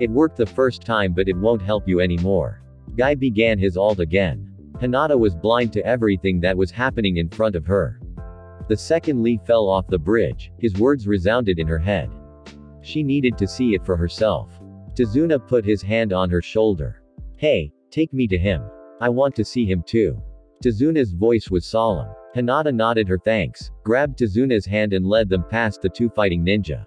It worked the first time but it won't help you anymore. Guy began his alt again. Hinata was blind to everything that was happening in front of her. The second Lee fell off the bridge, his words resounded in her head. She needed to see it for herself. Tazuna put his hand on her shoulder. Hey, take me to him. I want to see him too. Tazuna's voice was solemn. Hinata nodded her thanks, grabbed Tazuna's hand and led them past the two fighting ninja.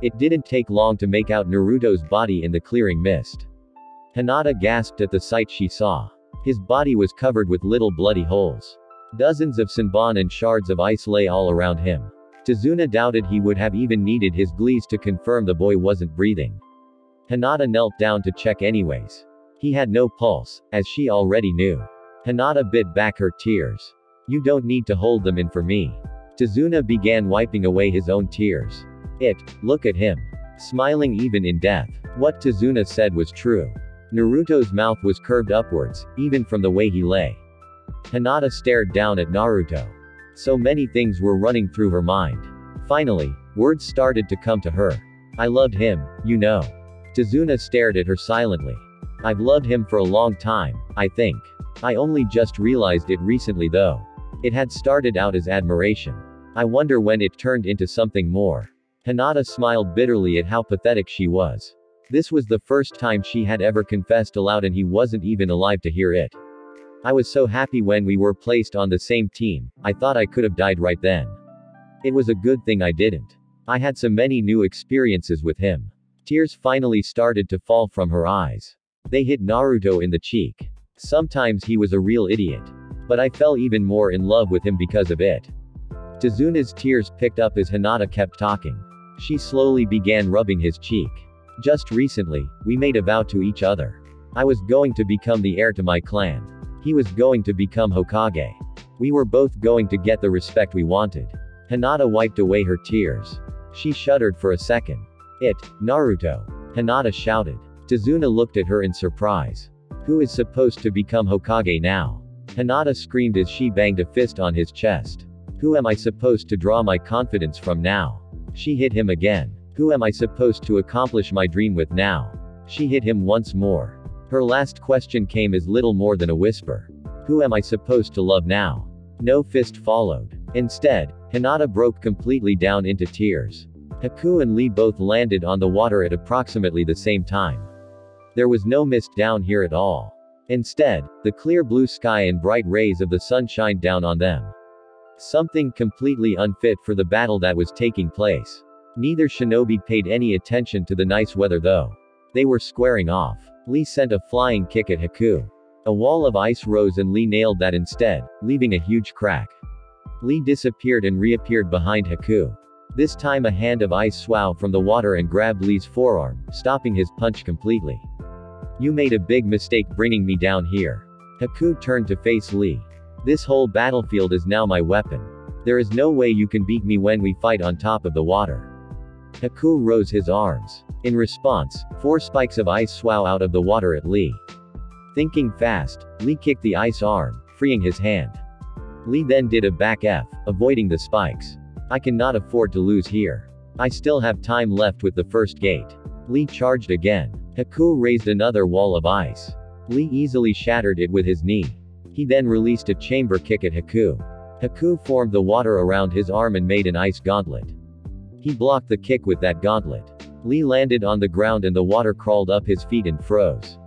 It didn't take long to make out Naruto's body in the clearing mist. Hinata gasped at the sight she saw. His body was covered with little bloody holes. Dozens of Senbon and shards of ice lay all around him. Tazuna doubted he would have even needed his glees to confirm the boy wasn't breathing. Hinata knelt down to check anyways. He had no pulse, as she already knew. Hinata bit back her tears. You don't need to hold them in for me. Tazuna began wiping away his own tears. It, look at him. Smiling even in death. What Tazuna said was true. Naruto's mouth was curved upwards, even from the way he lay. Hinata stared down at Naruto. So many things were running through her mind. Finally, words started to come to her. I loved him, you know. Tazuna stared at her silently. I've loved him for a long time, I think. I only just realized it recently though. It had started out as admiration. I wonder when it turned into something more. Hinata smiled bitterly at how pathetic she was. This was the first time she had ever confessed aloud and he wasn't even alive to hear it. I was so happy when we were placed on the same team, I thought I could have died right then. It was a good thing I didn't. I had so many new experiences with him. Tears finally started to fall from her eyes. They hit Naruto in the cheek. Sometimes he was a real idiot. But I fell even more in love with him because of it. Tazuna's tears picked up as Hinata kept talking. She slowly began rubbing his cheek. Just recently, we made a vow to each other. I was going to become the heir to my clan. He was going to become Hokage. We were both going to get the respect we wanted. Hinata wiped away her tears. She shuddered for a second. It, Naruto. Hinata shouted. Tazuna looked at her in surprise. Who is supposed to become Hokage now? Hinata screamed as she banged a fist on his chest. Who am I supposed to draw my confidence from now? She hit him again. Who am I supposed to accomplish my dream with now? She hit him once more. Her last question came as little more than a whisper. Who am I supposed to love now? No fist followed. Instead, Hinata broke completely down into tears. Haku and Lee both landed on the water at approximately the same time. There was no mist down here at all. Instead, the clear blue sky and bright rays of the sun shined down on them. Something completely unfit for the battle that was taking place. Neither shinobi paid any attention to the nice weather though. They were squaring off. Lee sent a flying kick at Haku. A wall of ice rose and Lee nailed that instead, leaving a huge crack. Lee disappeared and reappeared behind Haku. This time a hand of ice swam from the water and grabbed Lee's forearm, stopping his punch completely. You made a big mistake bringing me down here. Haku turned to face Lee. This whole battlefield is now my weapon. There is no way you can beat me when we fight on top of the water. Haku rose his arms. In response, four spikes of ice swam out of the water at Lee. Thinking fast, Lee kicked the ice arm, freeing his hand. Lee then did a back F, avoiding the spikes. I cannot afford to lose here. I still have time left with the first gate. Lee charged again. Haku raised another wall of ice. Lee easily shattered it with his knee. He then released a chamber kick at Haku. Haku formed the water around his arm and made an ice gauntlet. He blocked the kick with that gauntlet. Lee landed on the ground and the water crawled up his feet and froze.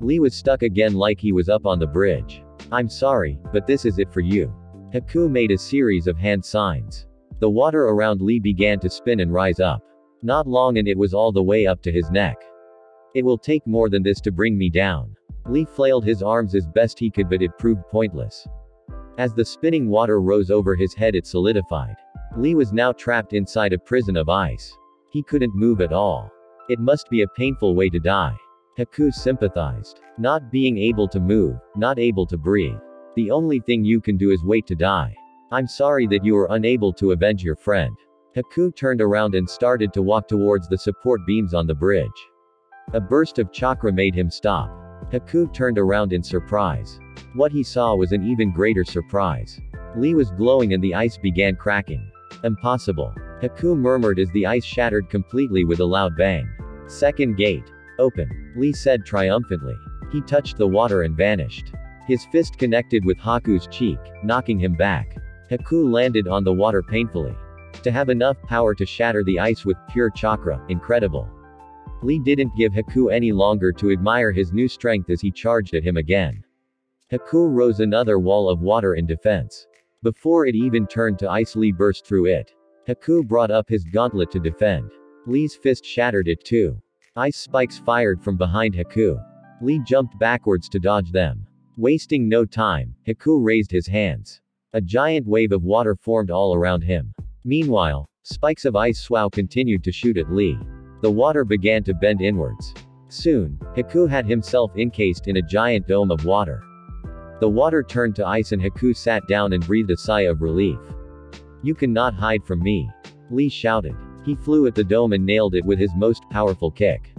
Lee was stuck again like he was up on the bridge. I'm sorry, but this is it for you. Haku made a series of hand signs. The water around Lee began to spin and rise up. Not long and it was all the way up to his neck. It will take more than this to bring me down. Lee flailed his arms as best he could but it proved pointless. As the spinning water rose over his head it solidified. Lee was now trapped inside a prison of ice. He couldn't move at all. It must be a painful way to die. Haku sympathized. Not being able to move, not able to breathe. The only thing you can do is wait to die. I'm sorry that you were unable to avenge your friend. Haku turned around and started to walk towards the support beams on the bridge. A burst of chakra made him stop. Haku turned around in surprise. What he saw was an even greater surprise. Lee was glowing and the ice began cracking. Impossible. Haku murmured as the ice shattered completely with a loud bang. Second gate. Open. Lee said triumphantly. He touched the water and vanished. His fist connected with Haku's cheek, knocking him back. Haku landed on the water painfully. To have enough power to shatter the ice with pure chakra, incredible. Lee didn't give Haku any longer to admire his new strength as he charged at him again. Haku rose another wall of water in defense. Before it even turned to ice Lee burst through it. Haku brought up his gauntlet to defend. Lee's fist shattered it too. Ice spikes fired from behind Haku. Lee jumped backwards to dodge them. Wasting no time, Haku raised his hands. A giant wave of water formed all around him. Meanwhile, spikes of ice swow continued to shoot at Lee. The water began to bend inwards. Soon, Haku had himself encased in a giant dome of water. The water turned to ice and Haku sat down and breathed a sigh of relief. You cannot hide from me. Lee shouted. He flew at the dome and nailed it with his most powerful kick.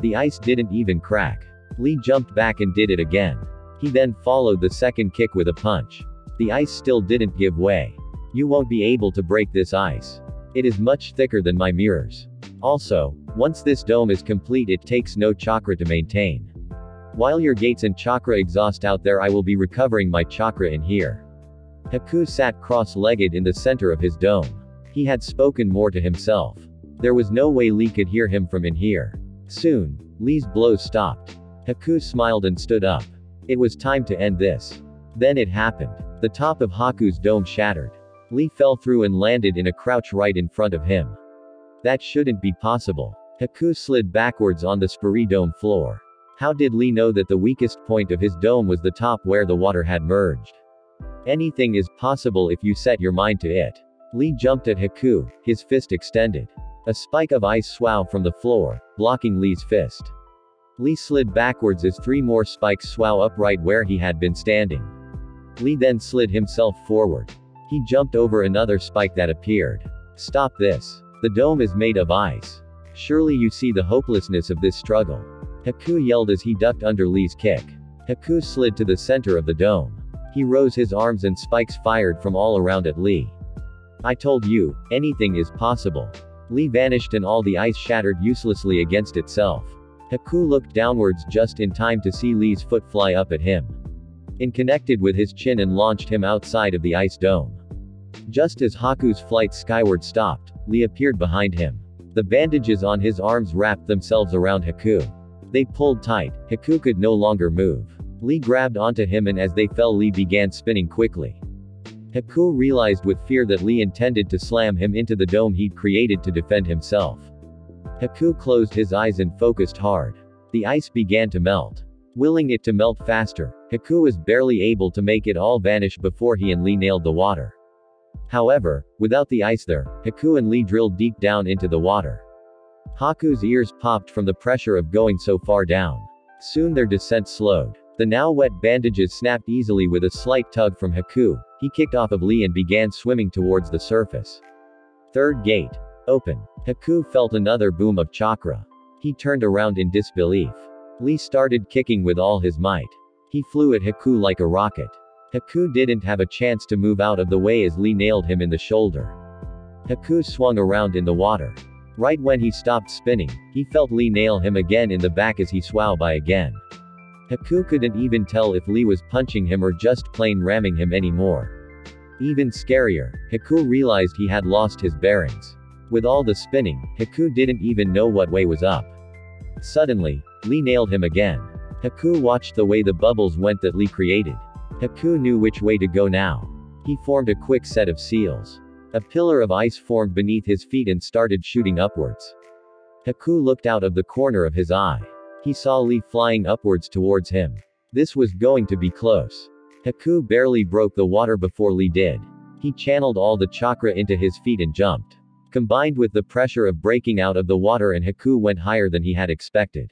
The ice didn't even crack. Lee jumped back and did it again. He then followed the second kick with a punch. The ice still didn't give way. You won't be able to break this ice. It is much thicker than my mirrors. Also, once this dome is complete it takes no chakra to maintain. While your gates and chakra exhaust out there I will be recovering my chakra in here. Haku sat cross-legged in the center of his dome. He had spoken more to himself. There was no way Lee could hear him from in here. Soon, Lee's blows stopped. Haku smiled and stood up. It was time to end this. Then it happened. The top of Haku's dome shattered. Lee fell through and landed in a crouch right in front of him. That shouldn't be possible. Haku slid backwards on the Spiri dome floor. How did Lee know that the weakest point of his dome was the top where the water had merged? Anything is possible if you set your mind to it. Lee jumped at Haku, his fist extended. A spike of ice swam from the floor, blocking Lee's fist. Lee slid backwards as three more spikes swam upright where he had been standing. Lee then slid himself forward. He jumped over another spike that appeared. Stop this. The dome is made of ice. Surely you see the hopelessness of this struggle. Haku yelled as he ducked under Lee's kick. Haku slid to the center of the dome. He rose his arms and spikes fired from all around at Lee. I told you, anything is possible. Lee vanished and all the ice shattered uselessly against itself. Haku looked downwards just in time to see Lee's foot fly up at him. In connected with his chin and launched him outside of the ice dome. Just as Haku's flight skyward stopped, Lee appeared behind him. The bandages on his arms wrapped themselves around Haku. They pulled tight, Haku could no longer move. Lee grabbed onto him and as they fell Lee began spinning quickly. Haku realized with fear that Lee intended to slam him into the dome he'd created to defend himself. Haku closed his eyes and focused hard. The ice began to melt. Willing it to melt faster, Haku was barely able to make it all vanish before he and Lee nailed the water. However, without the ice there, Haku and Lee drilled deep down into the water. Haku's ears popped from the pressure of going so far down. Soon their descent slowed. The now wet bandages snapped easily with a slight tug from Haku. He kicked off of Lee and began swimming towards the surface. Third gate. Open. Haku felt another boom of chakra. He turned around in disbelief. Lee started kicking with all his might. He flew at Haku like a rocket. Haku didn't have a chance to move out of the way as Lee nailed him in the shoulder. Haku swung around in the water. Right when he stopped spinning, he felt Lee nail him again in the back as he swam by again. Haku couldn't even tell if Lee was punching him or just plain ramming him anymore. Even scarier, Haku realized he had lost his bearings. With all the spinning, Haku didn't even know what way was up. Suddenly, Lee nailed him again. Haku watched the way the bubbles went that Lee created. Haku knew which way to go now. He formed a quick set of seals. A pillar of ice formed beneath his feet and started shooting upwards. Haku looked out of the corner of his eye. He saw Lee flying upwards towards him. This was going to be close. Haku barely broke the water before Lee did. He channeled all the chakra into his feet and jumped. Combined with the pressure of breaking out of the water and Haku went higher than he had expected.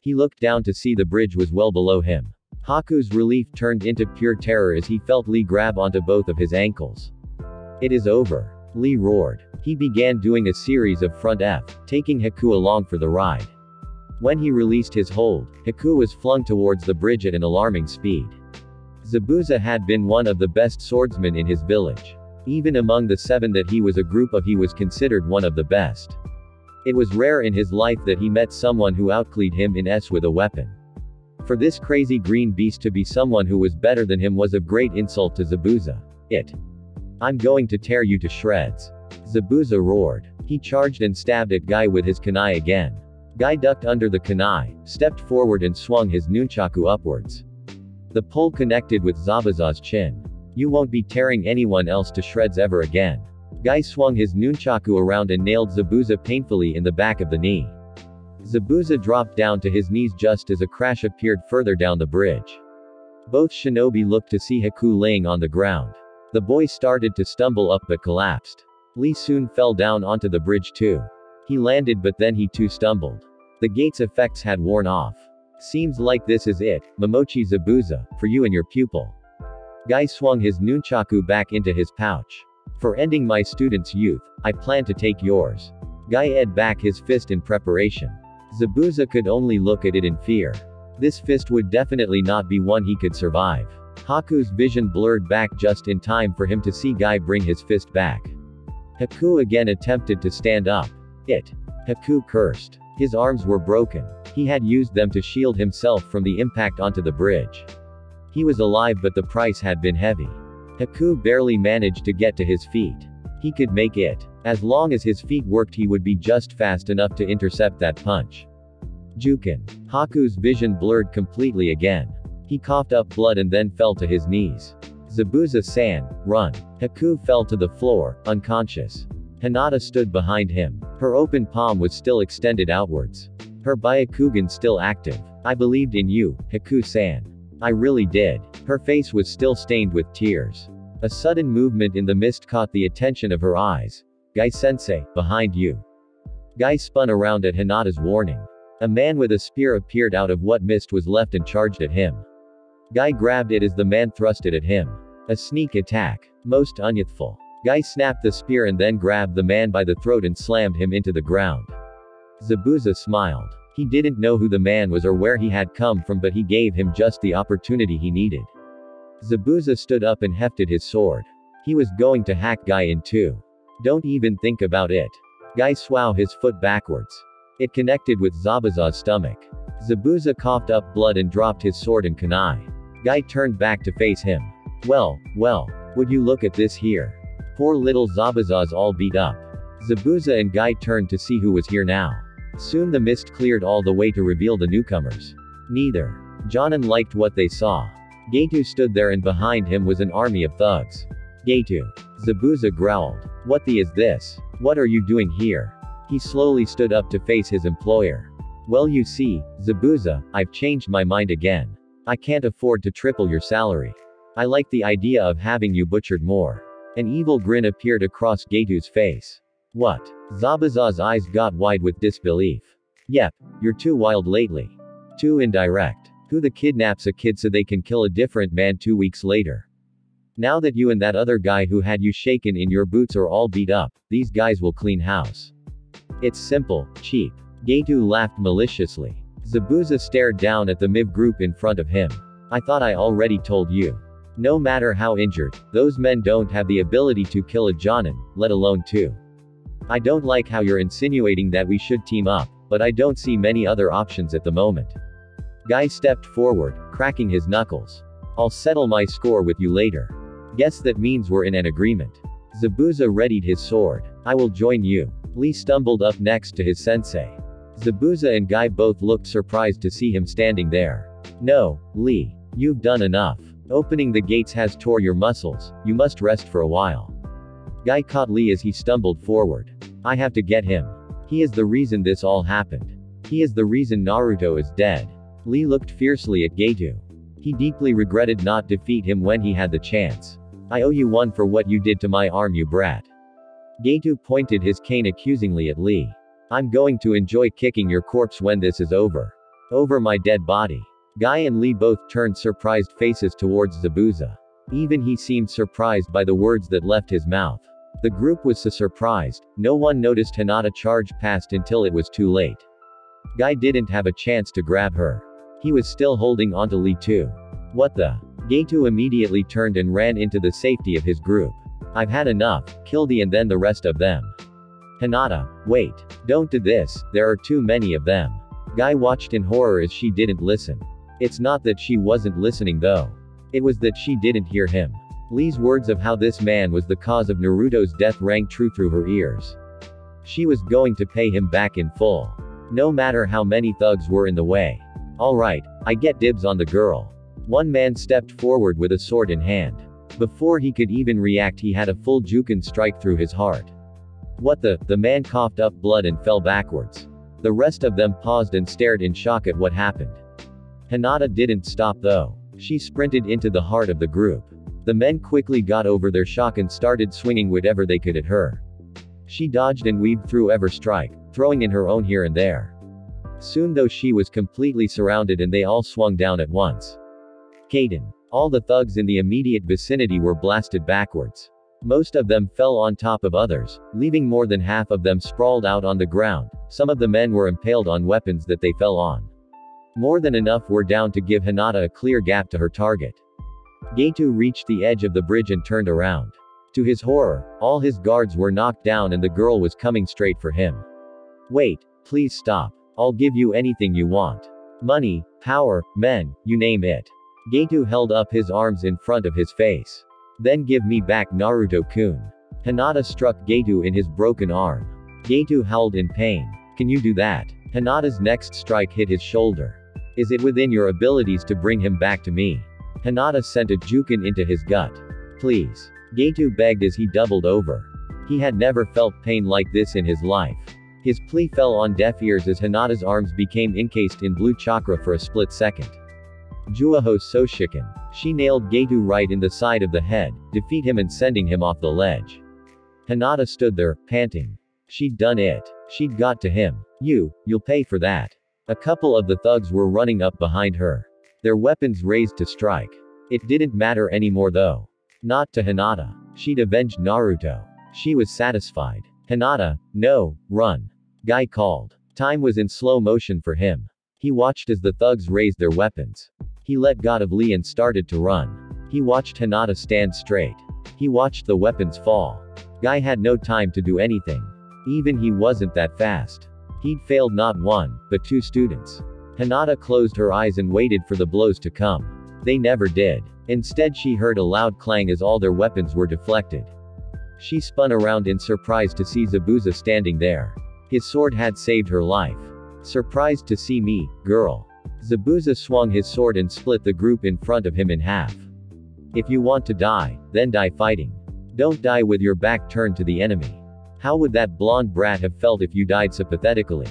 He looked down to see the bridge was well below him. Haku's relief turned into pure terror as he felt Lee grab onto both of his ankles. It is over. Lee roared. He began doing a series of front F, taking Haku along for the ride. When he released his hold, Haku was flung towards the bridge at an alarming speed. Zabuza had been one of the best swordsmen in his village. Even among the seven that he was a group of he was considered one of the best. It was rare in his life that he met someone who outclassed him in S with a weapon. For this crazy green beast to be someone who was better than him was of great insult to Zabuza. It I'm going to tear you to shreds. Zabuza roared. He charged and stabbed at Guy with his kunai again. Guy ducked under the kunai, stepped forward and swung his nunchaku upwards. The pole connected with Zabuza's chin. You won't be tearing anyone else to shreds ever again. Guy swung his nunchaku around and nailed Zabuza painfully in the back of the knee. Zabuza dropped down to his knees just as a crash appeared further down the bridge. Both shinobi looked to see Haku laying on the ground. The boy started to stumble up but collapsed. Lee soon fell down onto the bridge too. He landed but then he too stumbled. The gate's effects had worn off. Seems like this is it, Momochi Zabuza, for you and your pupil. Guy swung his nunchaku back into his pouch. For ending my student's youth, I plan to take yours. Guy ed back his fist in preparation. Zabuza could only look at it in fear. This fist would definitely not be one he could survive. Haku's vision blurred back just in time for him to see Guy bring his fist back. Haku again attempted to stand up. It. Haku cursed. His arms were broken. He had used them to shield himself from the impact onto the bridge. He was alive but the price had been heavy. Haku barely managed to get to his feet. He could make it. As long as his feet worked he would be just fast enough to intercept that punch. Juken. Haku's vision blurred completely again. He coughed up blood and then fell to his knees. Zabuza-san, run. Haku fell to the floor, unconscious. Hinata stood behind him. Her open palm was still extended outwards. Her Byakugan still active. I believed in you, Haku-san. I really did. Her face was still stained with tears. A sudden movement in the mist caught the attention of her eyes. Guy sensei, behind you. Guy spun around at Hinata's warning. A man with a spear appeared out of what mist was left and charged at him. Guy grabbed it as the man thrust it at him. A sneak attack. Most unyouthful. Guy snapped the spear and then grabbed the man by the throat and slammed him into the ground. Zabuza smiled. He didn't know who the man was or where he had come from but he gave him just the opportunity he needed. Zabuza stood up and hefted his sword. He was going to hack Guy in two. Don't even think about it. Guy swung his foot backwards. It connected with Zabuza's stomach. Zabuza coughed up blood and dropped his sword and kunai. Guy turned back to face him. Well, well, would you look at this here? Poor little Zabuza's all beat up. Zabuza and Guy turned to see who was here now. Soon the mist cleared all the way to reveal the newcomers. Neither. Jonin liked what they saw. Gato stood there and behind him was an army of thugs. Gato. Zabuza growled. What the is this? What are you doing here? He slowly stood up to face his employer. Well you see, Zabuza, I've changed my mind again. I can't afford to triple your salary. I like the idea of having you butchered more. An evil grin appeared across Gato's face. What? Zabuza's eyes got wide with disbelief. Yep, you're too wild lately. Too indirect. Who the kidnaps a kid so they can kill a different man two weeks later? Now that you and that other guy who had you shaken in your boots are all beat up, these guys will clean house. It's simple, cheap. Gatu laughed maliciously. Zabuza stared down at the MIB group in front of him. I thought I already told you. No matter how injured, those men don't have the ability to kill a Jonin, let alone two. I don't like how you're insinuating that we should team up, but I don't see many other options at the moment. Guy stepped forward, cracking his knuckles. I'll settle my score with you later. Guess that means we're in an agreement. Zabuza readied his sword. I will join you. Lee stumbled up next to his sensei. Zabuza and Guy both looked surprised to see him standing there. No, Lee. You've done enough. Opening the gates has tore your muscles, you must rest for a while. Guy caught Lee as he stumbled forward. I have to get him. He is the reason this all happened. He is the reason Naruto is dead. Lee looked fiercely at Gato. He deeply regretted not defeat him when he had the chance. I owe you one for what you did to my arm you brat. Gato pointed his cane accusingly at Lee. I'm going to enjoy kicking your corpse when this is over. Over my dead body. Guy and Lee both turned surprised faces towards Zabuza. Even he seemed surprised by the words that left his mouth. The group was so surprised, no one noticed Hinata charge past until it was too late. Guy didn't have a chance to grab her. He was still holding onto Lee too. What the? Gato immediately turned and ran into the safety of his group. I've had enough, kill the and then the rest of them. Hinata, wait. Don't do this, there are too many of them. Guy watched in horror as she didn't listen. It's not that she wasn't listening though. It was that she didn't hear him. Lee's words of how this man was the cause of Naruto's death rang true through her ears. She was going to pay him back in full. No matter how many thugs were in the way. Alright, I get dibs on the girl. One man stepped forward with a sword in hand. Before he could even react he had a full Juken strike through his heart. What the? The man coughed up blood and fell backwards. The rest of them paused and stared in shock at what happened. Hinata didn't stop though. She sprinted into the heart of the group. The men quickly got over their shock and started swinging whatever they could at her. She dodged and weaved through every strike, throwing in her own here and there. Soon though she was completely surrounded and they all swung down at once. Kaiten. All the thugs in the immediate vicinity were blasted backwards. Most of them fell on top of others, leaving more than half of them sprawled out on the ground. Some of the men were impaled on weapons that they fell on. More than enough were down to give Hinata a clear gap to her target. Gato reached the edge of the bridge and turned around. To his horror, all his guards were knocked down and the girl was coming straight for him. Wait, please stop. I'll give you anything you want. Money, power, men, you name it. Gato held up his arms in front of his face. Then give me back Naruto-kun. Hinata struck Gato in his broken arm. Gato howled in pain. Can you do that? Hinata's next strike hit his shoulder. Is it within your abilities to bring him back to me? Hinata sent a Juken into his gut. Please. Gato begged as he doubled over. He had never felt pain like this in his life. His plea fell on deaf ears as Hinata's arms became encased in blue chakra for a split second. Juho Soshiken. She nailed Gato right in the side of the head, defeat him and sending him off the ledge. Hinata stood there, panting. She'd done it. She'd got to him. You, you'll pay for that. A couple of the thugs were running up behind her. Their weapons raised to strike. It didn't matter anymore though. Not to Hinata. She'd avenged Naruto. She was satisfied. Hinata, no, run. Guy called. Time was in slow motion for him. He watched as the thugs raised their weapons. He let God of Lee and started to run. He watched Hinata stand straight. He watched the weapons fall. Guy had no time to do anything. Even he wasn't that fast. He'd failed not one, but two students. Hinata closed her eyes and waited for the blows to come. They never did. Instead she heard a loud clang as all their weapons were deflected. She spun around in surprise to see Zabuza standing there. His sword had saved her life. Surprised to see me, girl. Zabuza swung his sword and split the group in front of him in half. If you want to die, then die fighting. Don't die with your back turned to the enemy. How would that blonde brat have felt if you died so pathetically?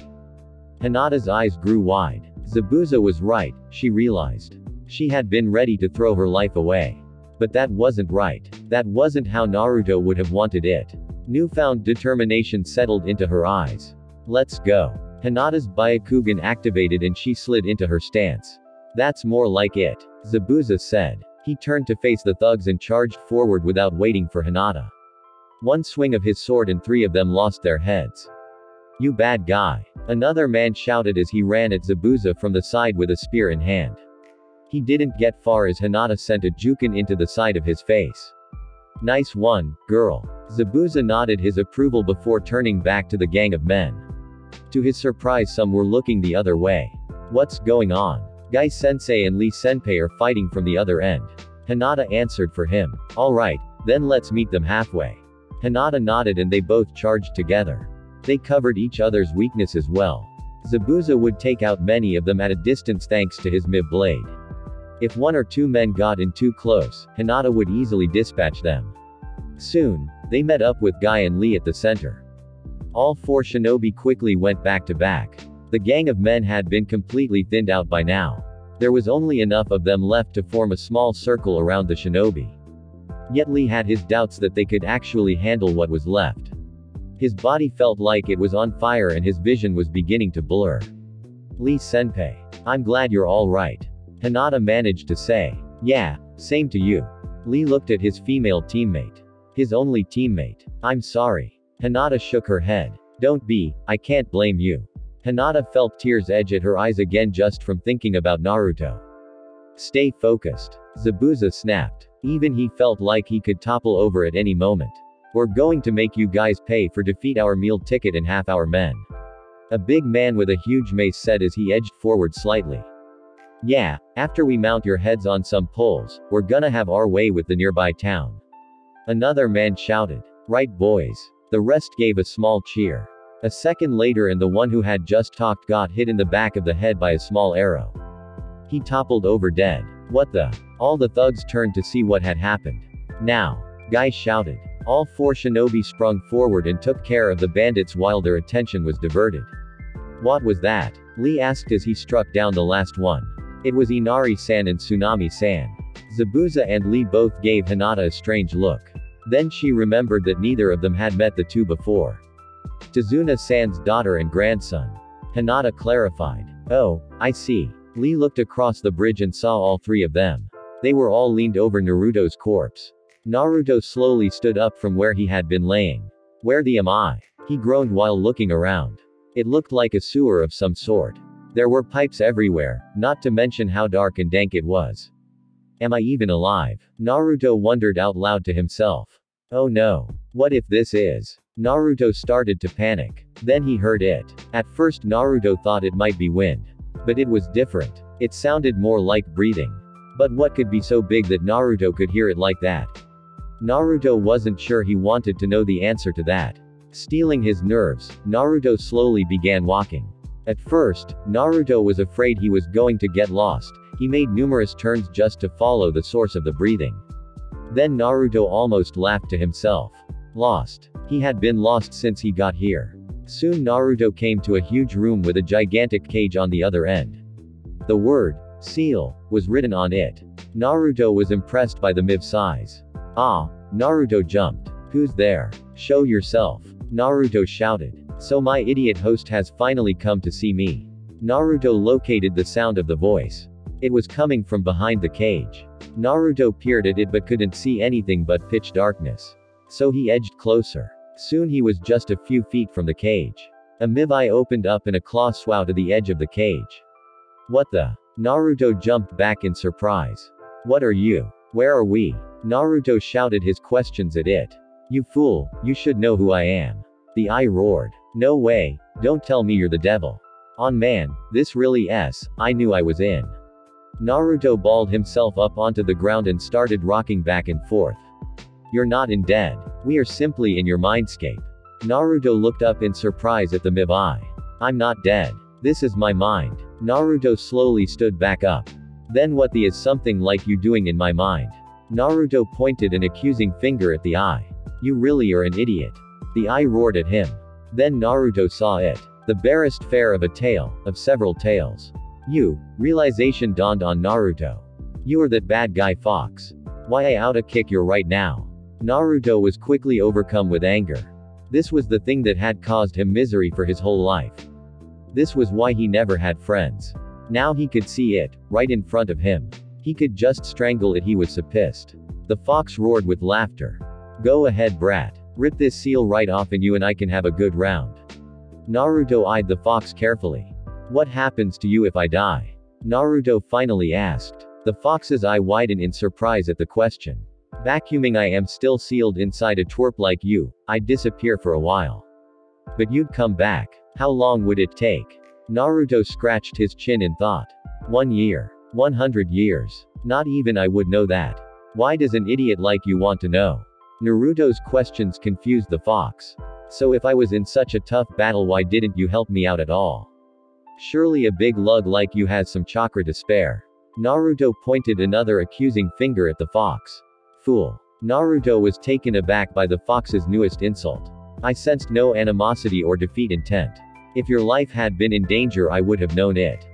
Hinata's eyes grew wide. Zabuza was right, she realized. She had been ready to throw her life away. But that wasn't right. That wasn't how Naruto would have wanted it. Newfound determination settled into her eyes. Let's go. Hinata's Byakugan activated and she slid into her stance. That's more like it. Zabuza said. He turned to face the thugs and charged forward without waiting for Hinata. One swing of his sword and three of them lost their heads. You bad guy. Another man shouted as he ran at Zabuza from the side with a spear in hand. He didn't get far as Hinata sent a juken into the side of his face. Nice one, girl. Zabuza nodded his approval before turning back to the gang of men. To his surprise some were looking the other way. What's going on? Guy Sensei and Lee Senpai are fighting from the other end. Hinata answered for him. Alright, then let's meet them halfway. Hinata nodded and they both charged together. They covered each other's weaknesses well. Zabuza would take out many of them at a distance thanks to his MIB blade. If one or two men got in too close, Hinata would easily dispatch them. Soon, they met up with Guy and Lee at the center. All four shinobi quickly went back to back. The gang of men had been completely thinned out by now. There was only enough of them left to form a small circle around the shinobi. Yet Lee had his doubts that they could actually handle what was left. His body felt like it was on fire and his vision was beginning to blur. Lee Senpai. I'm glad you're alright. Hinata managed to say. Yeah, same to you. Lee looked at his female teammate. His only teammate. I'm sorry. Hinata shook her head. Don't be, I can't blame you. Hinata felt tears edge at her eyes again just from thinking about Naruto. Stay focused. Zabuza snapped. Even he felt like he could topple over at any moment. We're going to make you guys pay for defeat our meal ticket and half our men. A big man with a huge mace said as he edged forward slightly. Yeah, after we mount your heads on some poles, we're gonna have our way with the nearby town. Another man shouted. Right boys. The rest gave a small cheer. A second later and the one who had just talked got hit in the back of the head by a small arrow. He toppled over dead. What the? All the thugs turned to see what had happened. Now. Guy shouted. All four shinobi sprung forward and took care of the bandits while their attention was diverted. What was that? Lee asked as he struck down the last one. It was Inari-san and Tsunami-san. Zabuza and Lee both gave Hinata a strange look. Then she remembered that neither of them had met the two before. Tazuna-san's daughter and grandson. Hinata clarified. Oh, I see. Lee looked across the bridge and saw all three of them. They were all leaned over Naruto's corpse. Naruto slowly stood up from where he had been laying. Where the am I? He groaned while looking around. It looked like a sewer of some sort. There were pipes everywhere, not to mention how dark and dank it was. Am I even alive? Naruto wondered out loud to himself. Oh no. What if this is? Naruto started to panic. Then he heard it. At first Naruto thought it might be wind. But it was different. It sounded more like breathing. But what could be so big that Naruto could hear it like that? Naruto wasn't sure he wanted to know the answer to that. Stealing his nerves, Naruto slowly began walking. At first, Naruto was afraid he was going to get lost, he made numerous turns just to follow the source of the breathing. Then Naruto almost laughed to himself. Lost. He had been lost since he got here. Soon Naruto came to a huge room with a gigantic cage on the other end. The word, seal, was written on it. Naruto was impressed by the MIV size. Ah, Naruto jumped. Who's there? Show yourself. Naruto shouted. So my idiot host has finally come to see me. Naruto located the sound of the voice. It was coming from behind the cage. Naruto peered at it but couldn't see anything but pitch darkness. So he edged closer. Soon he was just a few feet from the cage. A MIV-eye opened up and a claw swung to the edge of the cage. What the? Naruto jumped back in surprise. What are you? Where are we? Naruto shouted his questions at it. You fool, you should know who I am. The eye roared. No way, don't tell me you're the devil. On man, this really s, I knew I was in. Naruto balled himself up onto the ground and started rocking back and forth. You're not in dead. We are simply in your mindscape. Naruto looked up in surprise at the MIV-eye. I'm not dead. This is my mind. Naruto slowly stood back up. Then what the is something like you doing in my mind? Naruto pointed an accusing finger at the eye. You really are an idiot. The eye roared at him. Then Naruto saw it. The barest fair of a tail, of several tails. You, realization dawned on Naruto. You are that bad guy Fox. Why I oughta kick your right now. Naruto was quickly overcome with anger. This was the thing that had caused him misery for his whole life. This was why he never had friends. Now he could see it, right in front of him. He could just strangle it he was so pissed. The fox roared with laughter. Go ahead brat. Rip this seal right off and you and I can have a good round. Naruto eyed the fox carefully. What happens to you if I die? Naruto finally asked. The fox's eye widened in surprise at the question. Vacuuming I am still sealed inside a twerp like you, I'd disappear for a while. But you'd come back. How long would it take? Naruto scratched his chin in thought. One year. 100 years. Not even I would know that. Why does an idiot like you want to know? Naruto's questions confused the fox. So if I was in such a tough battle why didn't you help me out at all? Surely a big lug like you has some chakra to spare. Naruto pointed another accusing finger at the fox. Fool. Naruto was taken aback by the fox's newest insult. I sensed no animosity or defeat intent. If your life had been in danger I would have known it.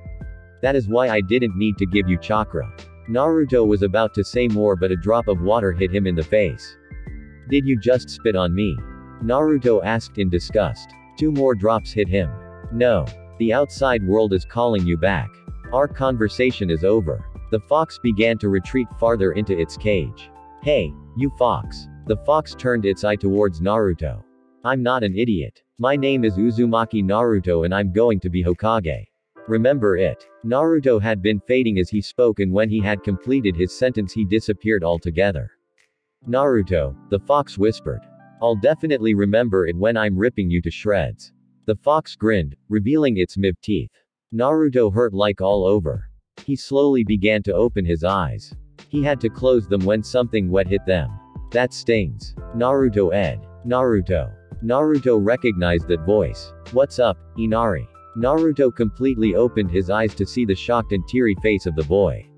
That is why I didn't need to give you chakra. Naruto was about to say more but a drop of water hit him in the face. Did you just spit on me? Naruto asked in disgust. Two more drops hit him. No. The outside world is calling you back. Our conversation is over. The fox began to retreat farther into its cage. Hey, you fox. The fox turned its eye towards Naruto. I'm not an idiot. My name is Uzumaki Naruto and I'm going to be Hokage. Remember it. Naruto had been fading as he spoke and when he had completed his sentence he disappeared altogether. Naruto, the fox whispered. I'll definitely remember it when I'm ripping you to shreds. The fox grinned, revealing its MIV teeth. Naruto hurt like all over. He slowly began to open his eyes. He had to close them when something wet hit them. That stings. Naruto Ed. Naruto. Naruto recognized that voice. What's up, Inari? Naruto completely opened his eyes to see the shocked and teary face of the boy.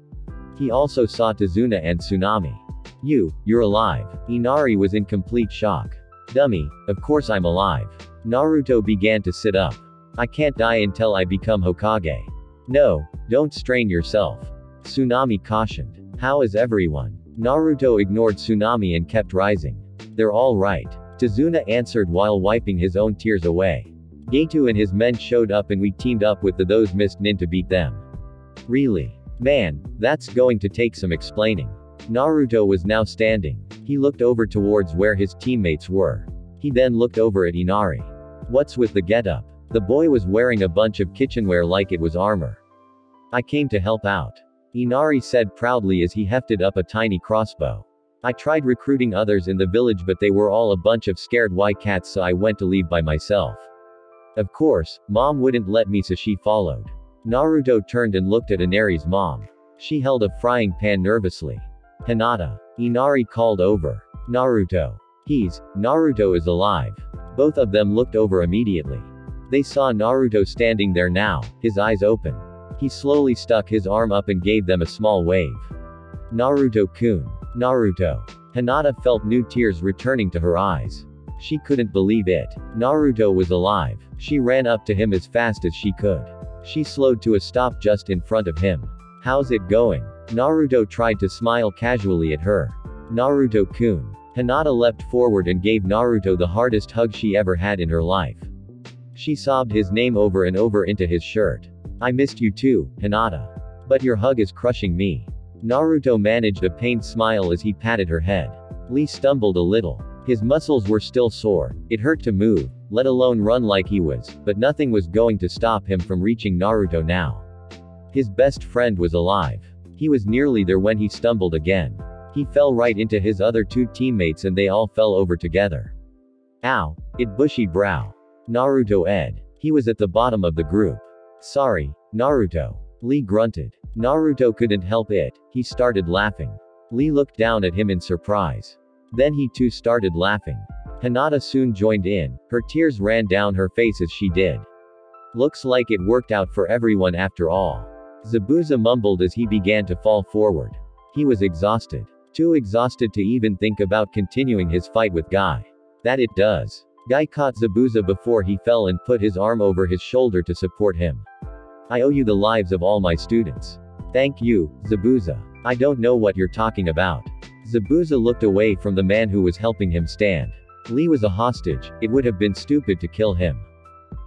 He also saw Tazuna and Tsunami. You, you're alive. Inari was in complete shock. Dummy, of course I'm alive. Naruto began to sit up. I can't die until I become Hokage. No, don't strain yourself. Tsunami cautioned. How is everyone? Naruto ignored Tsunami and kept rising. They're all right. Tazuna answered while wiping his own tears away. Gato and his men showed up and we teamed up with the those missed nin to beat them. Really? Man, that's going to take some explaining. Naruto was now standing. He looked over towards where his teammates were. He then looked over at Inari. What's with the getup? The boy was wearing a bunch of kitchenware like it was armor. I came to help out. Inari said proudly as he hefted up a tiny crossbow. I tried recruiting others in the village but they were all a bunch of scared white cats so I went to leave by myself. Of course, mom wouldn't let me so she followed. Naruto turned and looked at Inari's mom. She held a frying pan nervously. Hinata. Inari called over. Naruto. He's, Naruto is alive. Both of them looked over immediately. They saw Naruto standing there now, his eyes open. He slowly stuck his arm up and gave them a small wave. Naruto-kun. Naruto. Hinata felt new tears returning to her eyes. She couldn't believe it. Naruto was alive. She ran up to him as fast as she could. She slowed to a stop just in front of him. How's it going? Naruto tried to smile casually at her. Naruto-kun. Hinata leapt forward and gave Naruto the hardest hug she ever had in her life. She sobbed his name over and over into his shirt. I missed you too, Hinata. But your hug is crushing me. Naruto managed a pained smile as he patted her head. Lee stumbled a little. His muscles were still sore. It hurt to move, let alone run like he was, but nothing was going to stop him from reaching Naruto now. His best friend was alive. He was nearly there when he stumbled again. He fell right into his other two teammates and they all fell over together. Ow! It bushy brow. Naruto Ed. He was at the bottom of the group. Sorry, Naruto. Lee grunted. Naruto couldn't help it, he started laughing. Lee looked down at him in surprise. Then he too started laughing. Hinata soon joined in, her tears ran down her face as she did. Looks like it worked out for everyone after all. Zabuza mumbled as he began to fall forward. He was exhausted. Too exhausted to even think about continuing his fight with Guy. That it does. Guy caught Zabuza before he fell and put his arm over his shoulder to support him. I owe you the lives of all my students. Thank you, Zabuza. I don't know what you're talking about. Zabuza looked away from the man who was helping him stand. Lee was a hostage, it would have been stupid to kill him.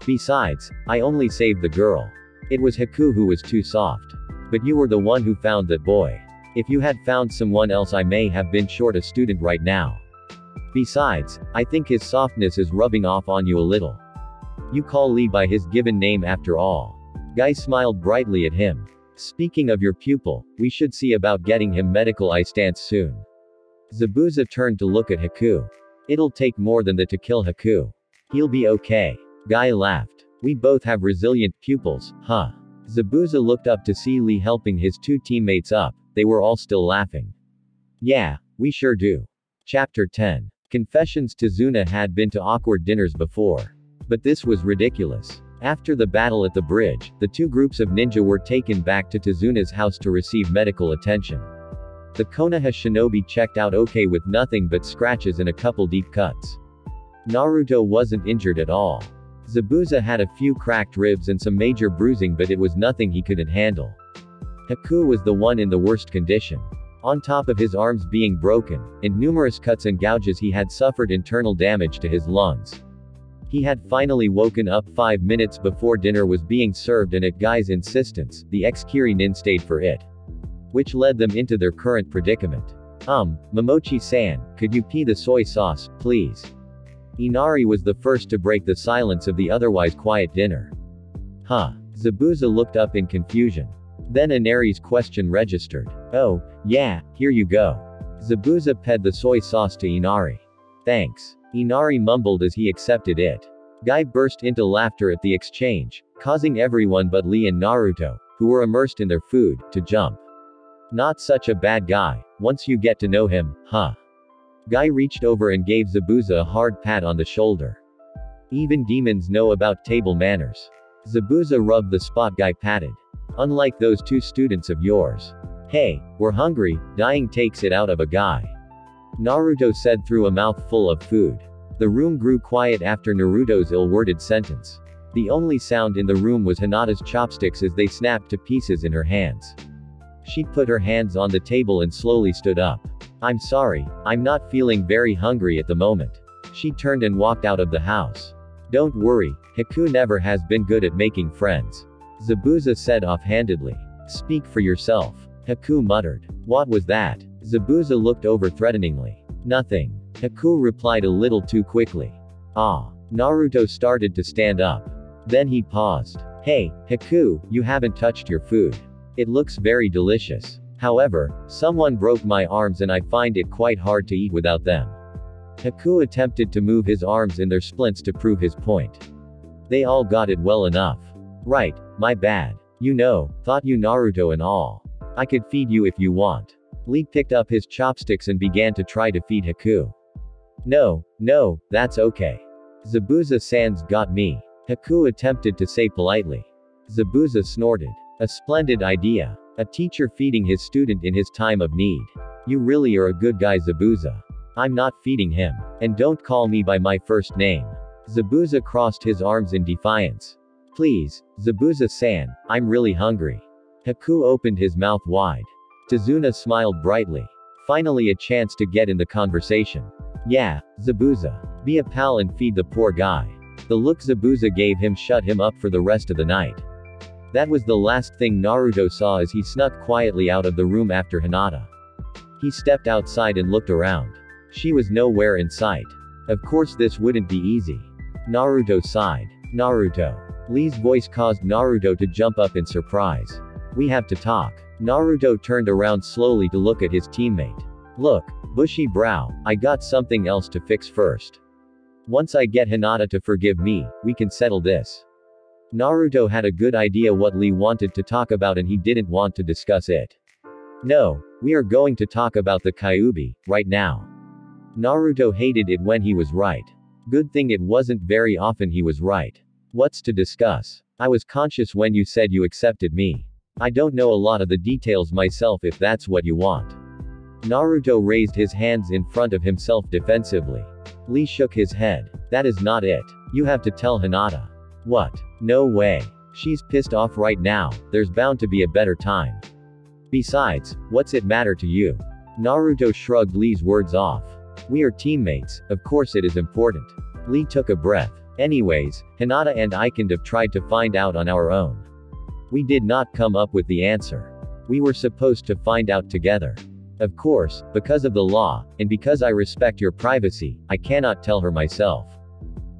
Besides, I only saved the girl. It was Haku who was too soft. But you were the one who found that boy. If you had found someone else I may have been short a student right now. Besides, I think his softness is rubbing off on you a little. You call Lee by his given name after all. Guy smiled brightly at him. Speaking of your pupil, we should see about getting him medical eye stance soon. Zabuza turned to look at Haku. It'll take more than that to kill Haku. He'll be okay. Guy laughed. We both have resilient pupils, huh? Zabuza looked up to see Lee helping his two teammates up, they were all still laughing. Yeah, we sure do. Chapter 10 Confessions Tazuna had been to awkward dinners before. But this was ridiculous. After the battle at the bridge, the two groups of ninja were taken back to Tazuna's house to receive medical attention. The Konoha shinobi checked out okay with nothing but scratches and a couple deep cuts. Naruto wasn't injured at all. Zabuza had a few cracked ribs and some major bruising but it was nothing he couldn't handle. Haku was the one in the worst condition. On top of his arms being broken, and numerous cuts and gouges he had suffered internal damage to his lungs. He had finally woken up five minutes before dinner was being served and at Guy's insistence, the ex-Kiri nin stayed for it. Which led them into their current predicament. Um, Momochi-san, could you pee the soy sauce, please? Inari was the first to break the silence of the otherwise quiet dinner. Huh. Zabuza looked up in confusion. Then Inari's question registered. Oh, yeah, here you go. Zabuza ped the soy sauce to Inari. Thanks. Inari mumbled as he accepted it. Guy burst into laughter at the exchange, causing everyone but Lee and Naruto, who were immersed in their food, to jump. Not such a bad guy, once you get to know him, huh? Guy reached over and gave Zabuza a hard pat on the shoulder. Even demons know about table manners. Zabuza rubbed the spot Guy patted. Unlike those two students of yours. Hey, we're hungry, dying takes it out of a guy. Naruto said through a mouthful of food. The room grew quiet after Naruto's ill-worded sentence. The only sound in the room was Hinata's chopsticks as they snapped to pieces in her hands. She put her hands on the table and slowly stood up. I'm sorry, I'm not feeling very hungry at the moment. She turned and walked out of the house. Don't worry, Haku never has been good at making friends. Zabuza said offhandedly. Speak for yourself. Haku muttered. What was that? Zabuza looked over threateningly. Nothing. Haku replied a little too quickly. Ah. Naruto started to stand up. Then he paused. Hey, Haku, you haven't touched your food. It looks very delicious. However, someone broke my arms and I find it quite hard to eat without them. Haku attempted to move his arms in their splints to prove his point. They all got it well enough. Right, my bad. You know, thought you Naruto and all. I could feed you if you want. Lee picked up his chopsticks and began to try to feed Haku. No, no, that's okay. Zabuza-san's got me. Haku attempted to say politely. Zabuza snorted. A splendid idea. A teacher feeding his student in his time of need. You really are a good guy Zabuza. I'm not feeding him. And don't call me by my first name. Zabuza crossed his arms in defiance. Please, Zabuza-san, I'm really hungry. Haku opened his mouth wide. Tazuna smiled brightly. Finally a chance to get in the conversation. Yeah, Zabuza. Be a pal and feed the poor guy. The look Zabuza gave him shut him up for the rest of the night. That was the last thing Naruto saw as he snuck quietly out of the room after Hinata. He stepped outside and looked around. She was nowhere in sight. Of course this wouldn't be easy. Naruto sighed. Naruto. Lee's voice caused Naruto to jump up in surprise. We have to talk. Naruto turned around slowly to look at his teammate. Look, bushy brow, I got something else to fix first. Once I get Hinata to forgive me, we can settle this. Naruto had a good idea what Lee wanted to talk about and he didn't want to discuss it. No, we are going to talk about the Kyuubi, right now. Naruto hated it when he was right. Good thing it wasn't very often he was right. What's to discuss? I was conscious when you said you accepted me. I don't know a lot of the details myself if that's what you want. Naruto raised his hands in front of himself defensively. Lee shook his head. That is not it. You have to tell Hinata. What? No way. She's pissed off right now, there's bound to be a better time. Besides, what's it matter to you? Naruto shrugged Lee's words off. We are teammates, of course it is important. Lee took a breath. Anyways, Hinata and I can have tried to find out on our own. We did not come up with the answer. We were supposed to find out together. Of course, because of the law, and because I respect your privacy, I cannot tell her myself.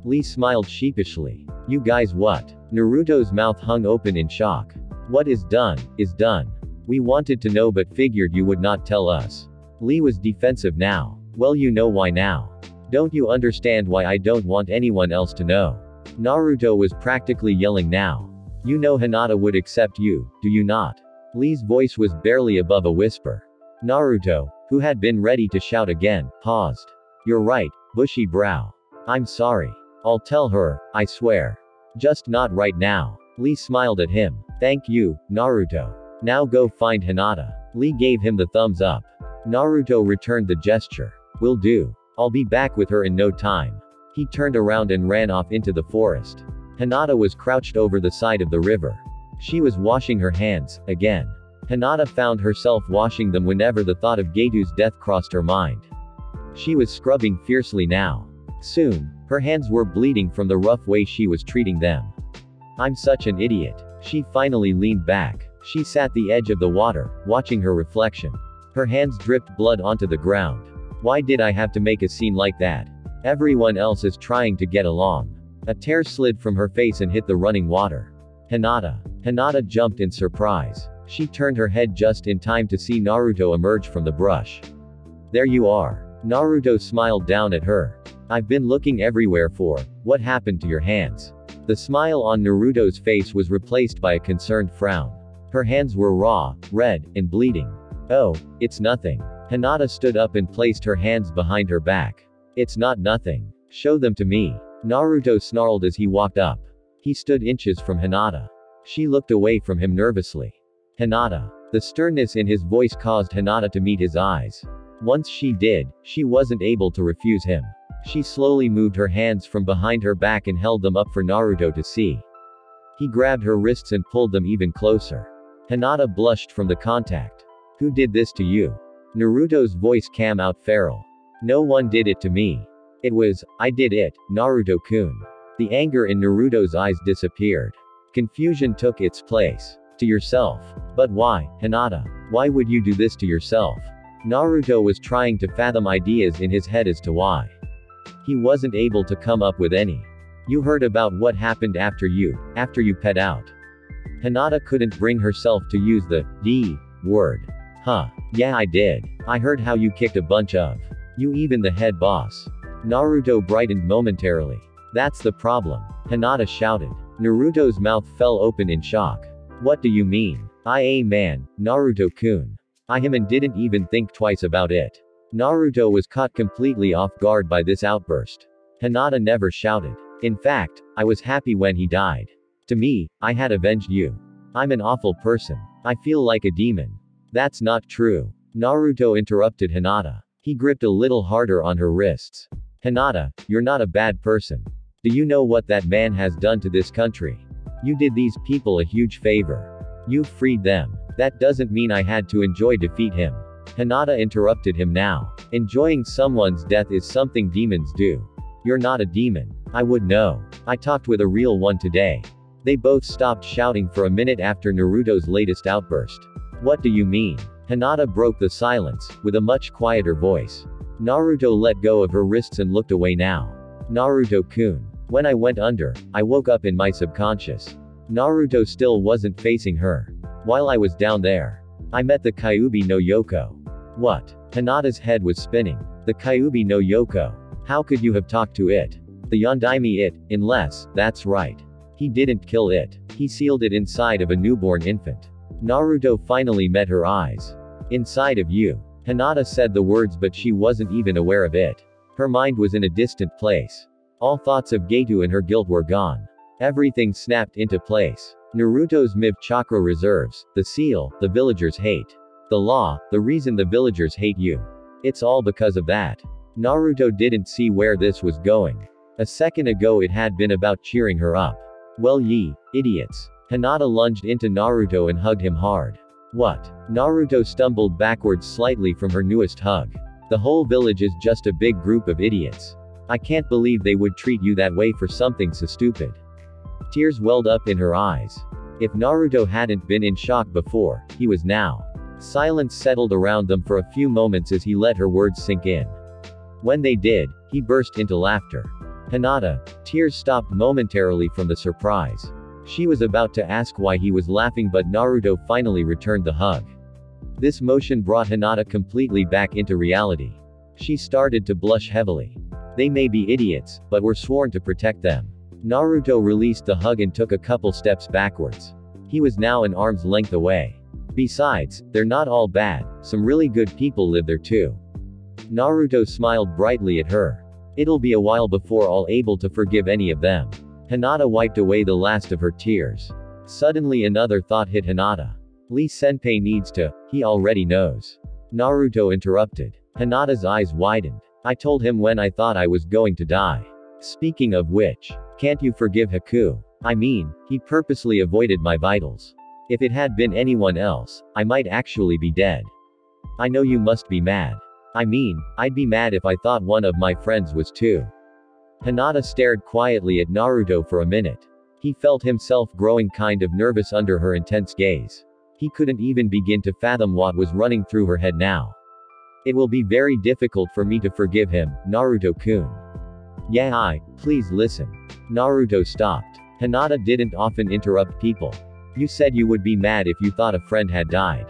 Lee smiled sheepishly. You guys what? Naruto's mouth hung open in shock. What is done, is done. We wanted to know but figured you would not tell us. Lee was defensive now. Well you know why now. Don't you understand why I don't want anyone else to know? Naruto was practically yelling now. You know Hinata would accept you, do you not? Lee's voice was barely above a whisper. Naruto, who had been ready to shout again, paused. You're right, bushy brow. I'm sorry. I'll tell her, I swear. Just not right now. Lee smiled at him. Thank you, Naruto. Now go find Hinata. Lee gave him the thumbs up. Naruto returned the gesture. Will do. I'll be back with her in no time. He turned around and ran off into the forest. Hinata was crouched over the side of the river. She was washing her hands, again. Hinata found herself washing them whenever the thought of Gato's death crossed her mind. She was scrubbing fiercely now. Soon, her hands were bleeding from the rough way she was treating them. I'm such an idiot. She finally leaned back. She sat the edge of the water, watching her reflection. Her hands dripped blood onto the ground. Why did I have to make a scene like that? Everyone else is trying to get along. A tear slid from her face and hit the running water. Hinata. Hinata jumped in surprise. She turned her head just in time to see Naruto emerge from the brush. There you are. Naruto smiled down at her. I've been looking everywhere for, what happened to your hands? The smile on Naruto's face was replaced by a concerned frown. Her hands were raw, red, and bleeding. Oh, it's nothing. Hinata stood up and placed her hands behind her back. It's not nothing. Show them to me. Naruto snarled as he walked up. He stood inches from Hinata. She looked away from him nervously. Hinata. The sternness in his voice caused Hinata to meet his eyes. Once she did, she wasn't able to refuse him. She slowly moved her hands from behind her back and held them up for Naruto to see. He grabbed her wrists and pulled them even closer. Hinata blushed from the contact. Who did this to you? Naruto's voice came out feral. No one did it to me. It was, I did it, Naruto-kun. The anger in Naruto's eyes disappeared. Confusion took its place. To yourself. But why, Hinata? Why would you do this to yourself? Naruto was trying to fathom ideas in his head as to why. He wasn't able to come up with any. You heard about what happened after you, after you pet out. Hinata couldn't bring herself to use the D word. Huh. Yeah I did. I heard how you kicked a bunch of. You even the head boss. Naruto brightened momentarily. That's the problem. Hinata shouted. Naruto's mouth fell open in shock. What do you mean? I a man, Naruto-kun. I him and didn't even think twice about it. Naruto was caught completely off guard by this outburst. Hinata never shouted. In fact, I was happy when he died. To me, I had avenged you. I'm an awful person. I feel like a demon. That's not true. Naruto interrupted Hinata. He gripped a little harder on her wrists. Hinata, you're not a bad person. Do you know what that man has done to this country? You did these people a huge favor. You freed them. That doesn't mean I had to enjoy defeat him. Hinata interrupted him now. Enjoying someone's death is something demons do. You're not a demon. I would know. I talked with a real one today. They both stopped shouting for a minute after Naruto's latest outburst. What do you mean? Hinata broke the silence, with a much quieter voice. Naruto let go of her wrists and looked away now. Naruto-kun. When I went under, I woke up in my subconscious. Naruto still wasn't facing her. While I was down there, I met the Kyuubi no Yoko. What? Hinata's head was spinning. The Kyuubi no Yoko. How could you have talked to it? The Yondaime it, unless, that's right. He didn't kill it. He sealed it inside of a newborn infant. Naruto finally met her eyes. Inside of you. Hinata said the words but she wasn't even aware of it. Her mind was in a distant place. All thoughts of Gato and her guilt were gone. Everything snapped into place. Naruto's MIV chakra reserves, the seal, the villagers hate. The law, the reason the villagers hate you. It's all because of that. Naruto didn't see where this was going. A second ago it had been about cheering her up. Well ye, idiots. Hinata lunged into Naruto and hugged him hard. What? Naruto stumbled backwards slightly from her newest hug. The whole village is just a big group of idiots. I can't believe they would treat you that way for something so stupid. Tears welled up in her eyes. If Naruto hadn't been in shock before, he was now. Silence settled around them for a few moments as he let her words sink in. When they did, he burst into laughter. Hinata. Tears stopped momentarily from the surprise. She was about to ask why he was laughing but Naruto finally returned the hug. This motion brought Hinata completely back into reality. She started to blush heavily. They may be idiots, but were sworn to protect them. Naruto released the hug and took a couple steps backwards. He was now an arm's length away. Besides, they're not all bad, some really good people live there too. Naruto smiled brightly at her. It'll be a while before I'll able to forgive any of them. Hinata wiped away the last of her tears. Suddenly another thought hit Hinata. Lee Senpai needs to, he already knows. Naruto interrupted. Hinata's eyes widened. I told him when I thought I was going to die. Speaking of which, can't you forgive Haku? I mean, he purposely avoided my vitals. If it had been anyone else, I might actually be dead. I know you must be mad. I mean, I'd be mad if I thought one of my friends was too. Hinata stared quietly at Naruto for a minute. He felt himself growing kind of nervous under her intense gaze. He couldn't even begin to fathom what was running through her head now. It will be very difficult for me to forgive him, Naruto-kun. Yeah I, please listen. Naruto stopped. Hinata didn't often interrupt people. You said you would be mad if you thought a friend had died.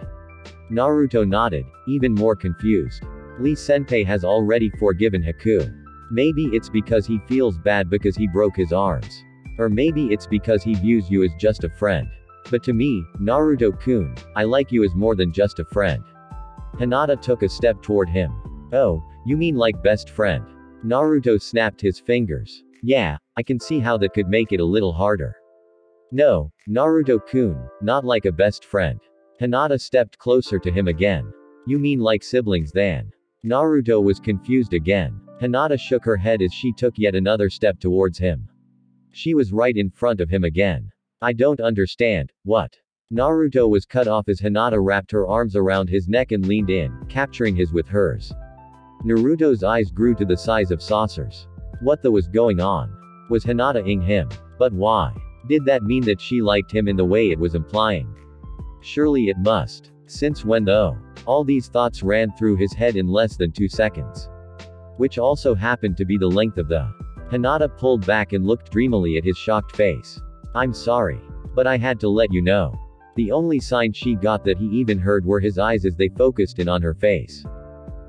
Naruto nodded, even more confused. Lee Senpai has already forgiven Haku. Maybe it's because he feels bad because he broke his arms. Or maybe it's because he views you as just a friend. But to me, Naruto-kun, I like you as more than just a friend. Hinata took a step toward him. Oh, you mean like best friend? Naruto snapped his fingers. Yeah, I can see how that could make it a little harder. No, Naruto-kun, not like a best friend. Hinata stepped closer to him again. You mean like siblings then? Naruto was confused again. Hinata shook her head as she took yet another step towards him. She was right in front of him again. I don't understand, what? Naruto was cut off as Hinata wrapped her arms around his neck and leaned in, capturing his with hers. Naruto's eyes grew to the size of saucers. What the was going on? Was Hinata ing him? But why? Did that mean that she liked him in the way it was implying? Surely it must. Since when though? All these thoughts ran through his head in less than two seconds. Which also happened to be the length of the. Hinata pulled back and looked dreamily at his shocked face. I'm sorry. But I had to let you know. The only sign she got that he even heard were his eyes as they focused in on her face.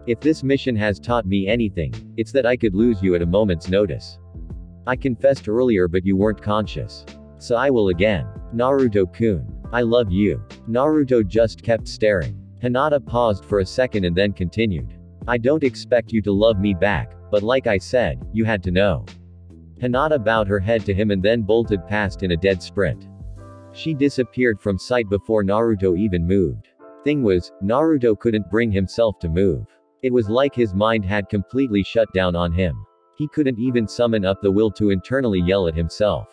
If this mission has taught me anything, it's that I could lose you at a moment's notice. I confessed earlier but you weren't conscious. So I will again. Naruto-kun. I love you. Naruto just kept staring. Hinata paused for a second and then continued. I don't expect you to love me back, but like I said, you had to know. Hinata bowed her head to him and then bolted past in a dead sprint. She disappeared from sight before Naruto even moved. Thing was, Naruto couldn't bring himself to move. It was like his mind had completely shut down on him. He couldn't even summon up the will to internally yell at himself.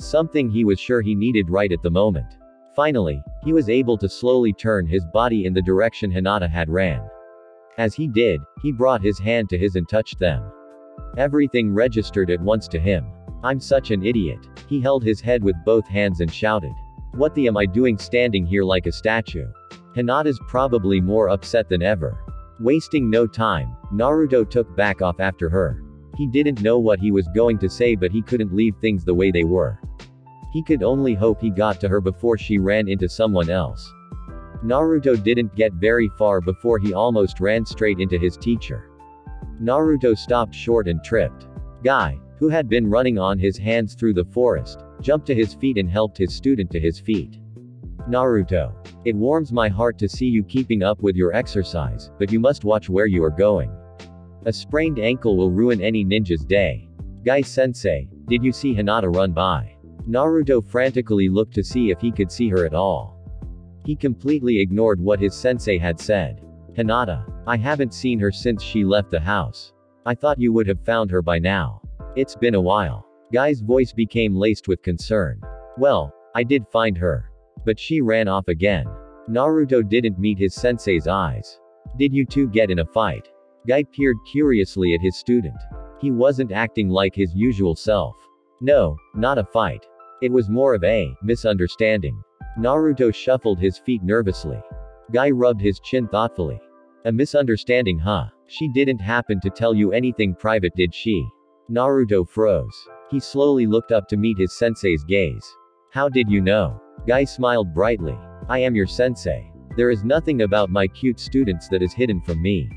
Something he was sure he needed right at the moment. Finally, he was able to slowly turn his body in the direction Hinata had ran. As he did, he brought his hand to his and touched them. Everything registered at once to him. I'm such an idiot. He held his head with both hands and shouted. What the am I doing standing here like a statue? Hinata's probably more upset than ever. Wasting no time, Naruto took back off after her. He didn't know what he was going to say but he couldn't leave things the way they were. He could only hope he got to her before she ran into someone else. Naruto didn't get very far before he almost ran straight into his teacher. Naruto stopped short and tripped. Guy, who had been running on his hands through the forest, jumped to his feet and helped his student to his feet. Naruto. It warms my heart to see you keeping up with your exercise, but you must watch where you are going. A sprained ankle will ruin any ninja's day. Guy sensei, did you see Hinata run by? Naruto frantically looked to see if he could see her at all. He completely ignored what his sensei had said. Hinata. I haven't seen her since she left the house. I thought you would have found her by now. It's been a while. Guy's voice became laced with concern. Well, I did find her. But she ran off again. Naruto didn't meet his sensei's eyes. Did you two get in a fight? Guy peered curiously at his student. He wasn't acting like his usual self. No, not a fight. It was more of a misunderstanding. Naruto shuffled his feet nervously. Guy rubbed his chin thoughtfully. A misunderstanding, huh? She didn't happen to tell you anything private, did she? Naruto froze. He slowly looked up to meet his sensei's gaze. How did you know? Guy smiled brightly. I am your sensei. There is nothing about my cute students that is hidden from me.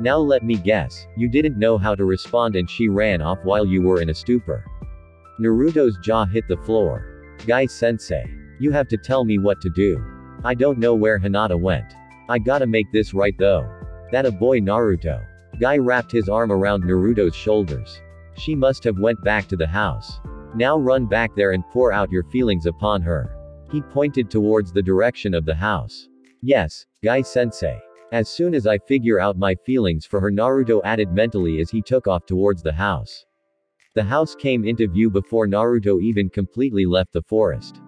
Now let me guess, you didn't know how to respond and she ran off while you were in a stupor. Naruto's jaw hit the floor. Guy sensei. You have to tell me what to do. I don't know where Hinata went. I gotta make this right though. That a boy Naruto. Guy wrapped his arm around Naruto's shoulders. She must have went back to the house. Now run back there and pour out your feelings upon her. He pointed towards the direction of the house. Yes, Guy sensei. As soon as I figure out my feelings for her Naruto added mentally as he took off towards the house. The house came into view before Naruto even completely left the forest.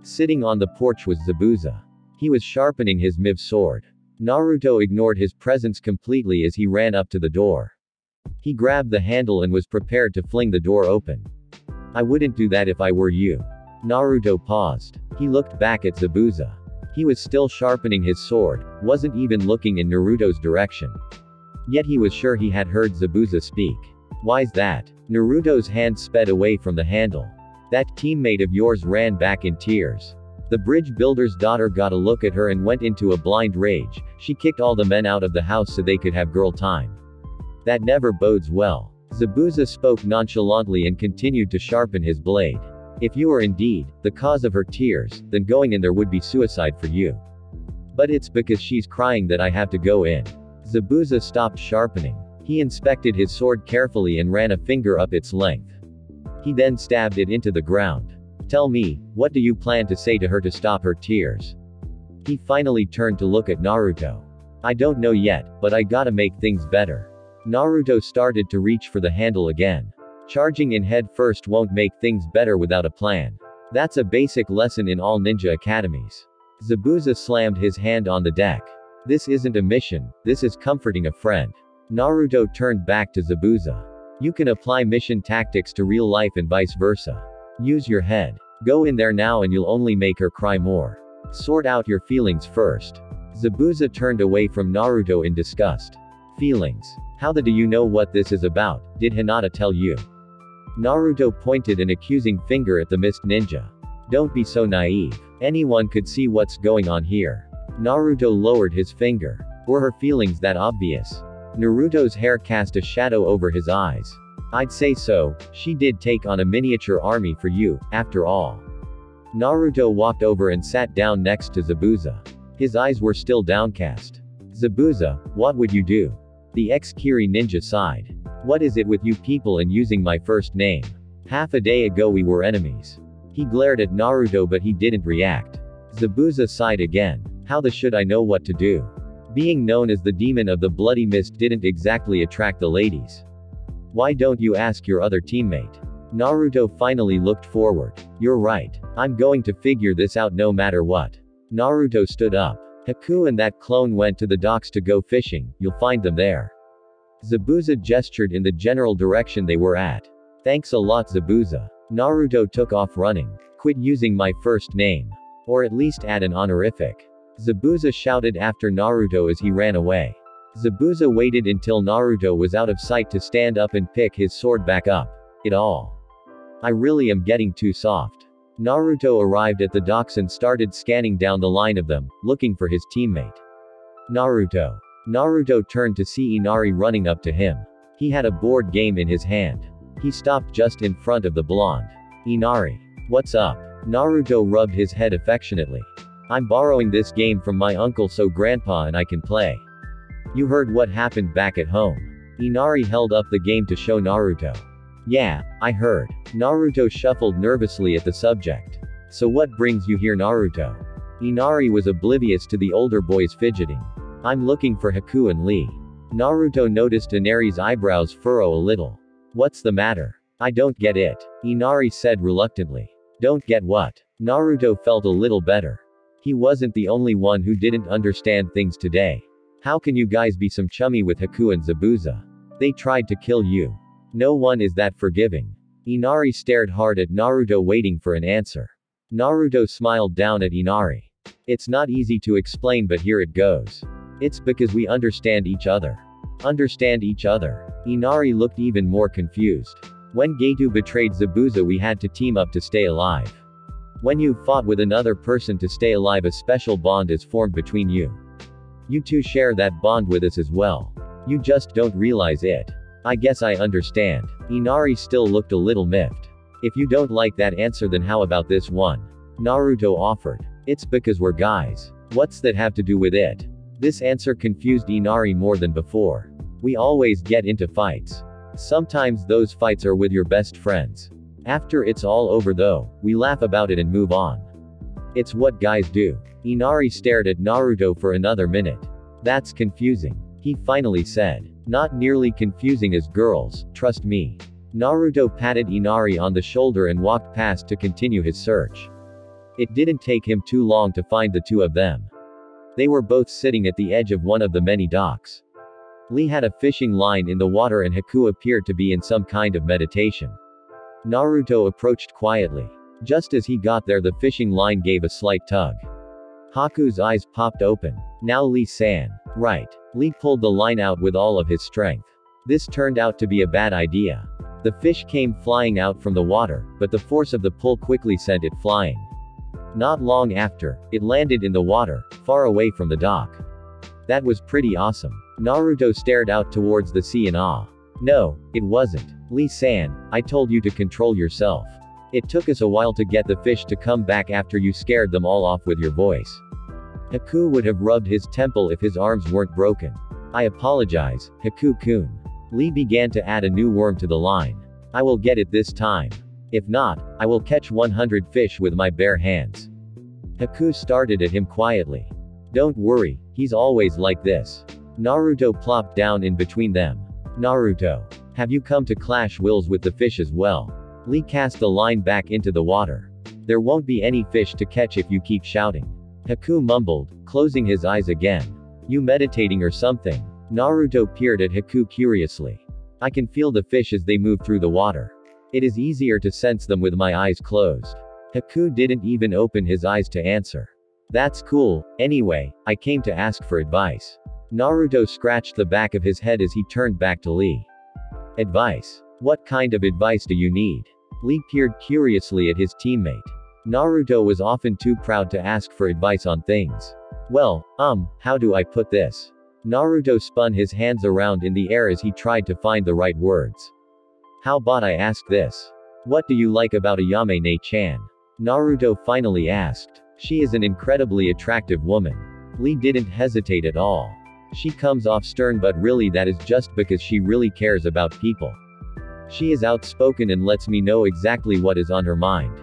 Sitting on the porch was Zabuza. He was sharpening his Miv sword. Naruto ignored his presence completely as he ran up to the door. He grabbed the handle and was prepared to fling the door open. I wouldn't do that if I were you. Naruto paused. He looked back at Zabuza. He was still sharpening his sword, wasn't even looking in Naruto's direction. Yet he was sure he had heard Zabuza speak. Why's that? Naruto's hand sped away from the handle. That teammate of yours ran back in tears. The bridge builder's daughter got a look at her and went into a blind rage. She kicked all the men out of the house so they could have girl time. That never bodes well. Zabuza spoke nonchalantly and continued to sharpen his blade. If you are indeed the cause of her tears, then going in there would be suicide for you. But it's because she's crying that I have to go in. Zabuza stopped sharpening. He inspected his sword carefully and ran a finger up its length. He then stabbed it into the ground. Tell me, what do you plan to say to her to stop her tears? He finally turned to look at Naruto. I don't know yet, but I gotta make things better. Naruto started to reach for the handle again. Charging in head first won't make things better without a plan. That's a basic lesson in all ninja academies. Zabuza slammed his hand on the deck. This isn't a mission, this is comforting a friend. Naruto turned back to Zabuza. You can apply mission tactics to real life and vice versa. Use your head. Go in there now and you'll only make her cry more. Sort out your feelings first. Zabuza turned away from Naruto in disgust. Feelings. How the do you know what this is about? Did Hinata tell you? Naruto pointed an accusing finger at the mist ninja. Don't be so naive. Anyone could see what's going on here. Naruto lowered his finger. Were her feelings that obvious? Naruto's hair cast a shadow over his eyes. I'd say so, she did take on a miniature army for you, after all. Naruto walked over and sat down next to Zabuza. His eyes were still downcast. Zabuza, what would you do? The ex-Kiri ninja sighed. What is it with you people and using my first name? Half a day ago we were enemies. He glared at Naruto but he didn't react. Zabuza sighed again. How the should I know what to do? Being known as the demon of the bloody mist didn't exactly attract the ladies. Why don't you ask your other teammate? Naruto finally looked forward. You're right. I'm going to figure this out no matter what. Naruto stood up. Haku and that clone went to the docks to go fishing, you'll find them there. Zabuza gestured in the general direction they were at. Thanks a lot Zabuza. Naruto took off running. Quit using my first name. Or at least add an honorific. Zabuza shouted after Naruto as he ran away. Zabuza waited until Naruto was out of sight to stand up and pick his sword back up. It all. I really am getting too soft. Naruto arrived at the docks and started scanning down the line of them, looking for his teammate. Naruto. Naruto turned to see Inari running up to him. He had a board game in his hand. He stopped just in front of the blonde. Inari. What's up? Naruto rubbed his head affectionately. I'm borrowing this game from my uncle so grandpa and I can play. You heard what happened back at home. Inari held up the game to show Naruto. Yeah, I heard. Naruto shuffled nervously at the subject. So what brings you here Naruto? Inari was oblivious to the older boy's fidgeting. I'm looking for Haku and Lee. Naruto noticed Inari's eyebrows furrow a little. What's the matter? I don't get it. Inari said reluctantly. Don't get what? Naruto felt a little better. He wasn't the only one who didn't understand things today. How can you guys be some chummy with Haku and Zabuza? They tried to kill you. No one is that forgiving. Inari stared hard at Naruto waiting for an answer. Naruto smiled down at Inari. It's not easy to explain but here it goes. It's because we understand each other. Understand each other. Inari looked even more confused. When Gato betrayed Zabuza we had to team up to stay alive. When you fought with another person to stay alive a special bond is formed between you. You two share that bond with us as well. You just don't realize it. I guess I understand. Inari still looked a little miffed. If you don't like that answer then how about this one? Naruto offered. It's because we're guys. What's that have to do with it? This answer confused Inari more than before. We always get into fights. Sometimes those fights are with your best friends. After it's all over though, we laugh about it and move on. It's what guys do. Inari stared at Naruto for another minute. That's confusing. He finally said. Not nearly confusing as girls, trust me. Naruto patted Inari on the shoulder and walked past to continue his search. It didn't take him too long to find the two of them. They were both sitting at the edge of one of the many docks. Lee had a fishing line in the water and Haku appeared to be in some kind of meditation. Naruto approached quietly. Just as he got there the fishing line gave a slight tug. Haku's eyes popped open. Now Lee-san. Right. Lee pulled the line out with all of his strength. This turned out to be a bad idea. The fish came flying out from the water, but the force of the pull quickly sent it flying. Not long after, it landed in the water, far away from the dock. That was pretty awesome. Naruto stared out towards the sea in awe. No, it wasn't. Lee-san, I told you to control yourself. It took us a while to get the fish to come back after you scared them all off with your voice. Haku would have rubbed his temple if his arms weren't broken. I apologize, Haku-kun. Lee began to add a new worm to the line. I will get it this time. If not, I will catch 100 fish with my bare hands. Haku started at him quietly. Don't worry, he's always like this. Naruto plopped down in between them. Naruto. Have you come to clash wills with the fish as well? Lee cast the line back into the water. There won't be any fish to catch if you keep shouting. Haku mumbled, closing his eyes again. You meditating or something? Naruto peered at Haku curiously. I can feel the fish as they move through the water. It is easier to sense them with my eyes closed. Haku didn't even open his eyes to answer. That's cool, anyway, I came to ask for advice. Naruto scratched the back of his head as he turned back to Lee. Advice. What kind of advice do you need? Lee peered curiously at his teammate. Naruto was often too proud to ask for advice on things. Well, um, how do I put this? Naruto spun his hands around in the air as he tried to find the right words. How about I ask this? What do you like about Ayame Ne-chan? Naruto finally asked. She is an incredibly attractive woman. Lee didn't hesitate at all. She comes off stern but really that is just because she really cares about people. She is outspoken and lets me know exactly what is on her mind.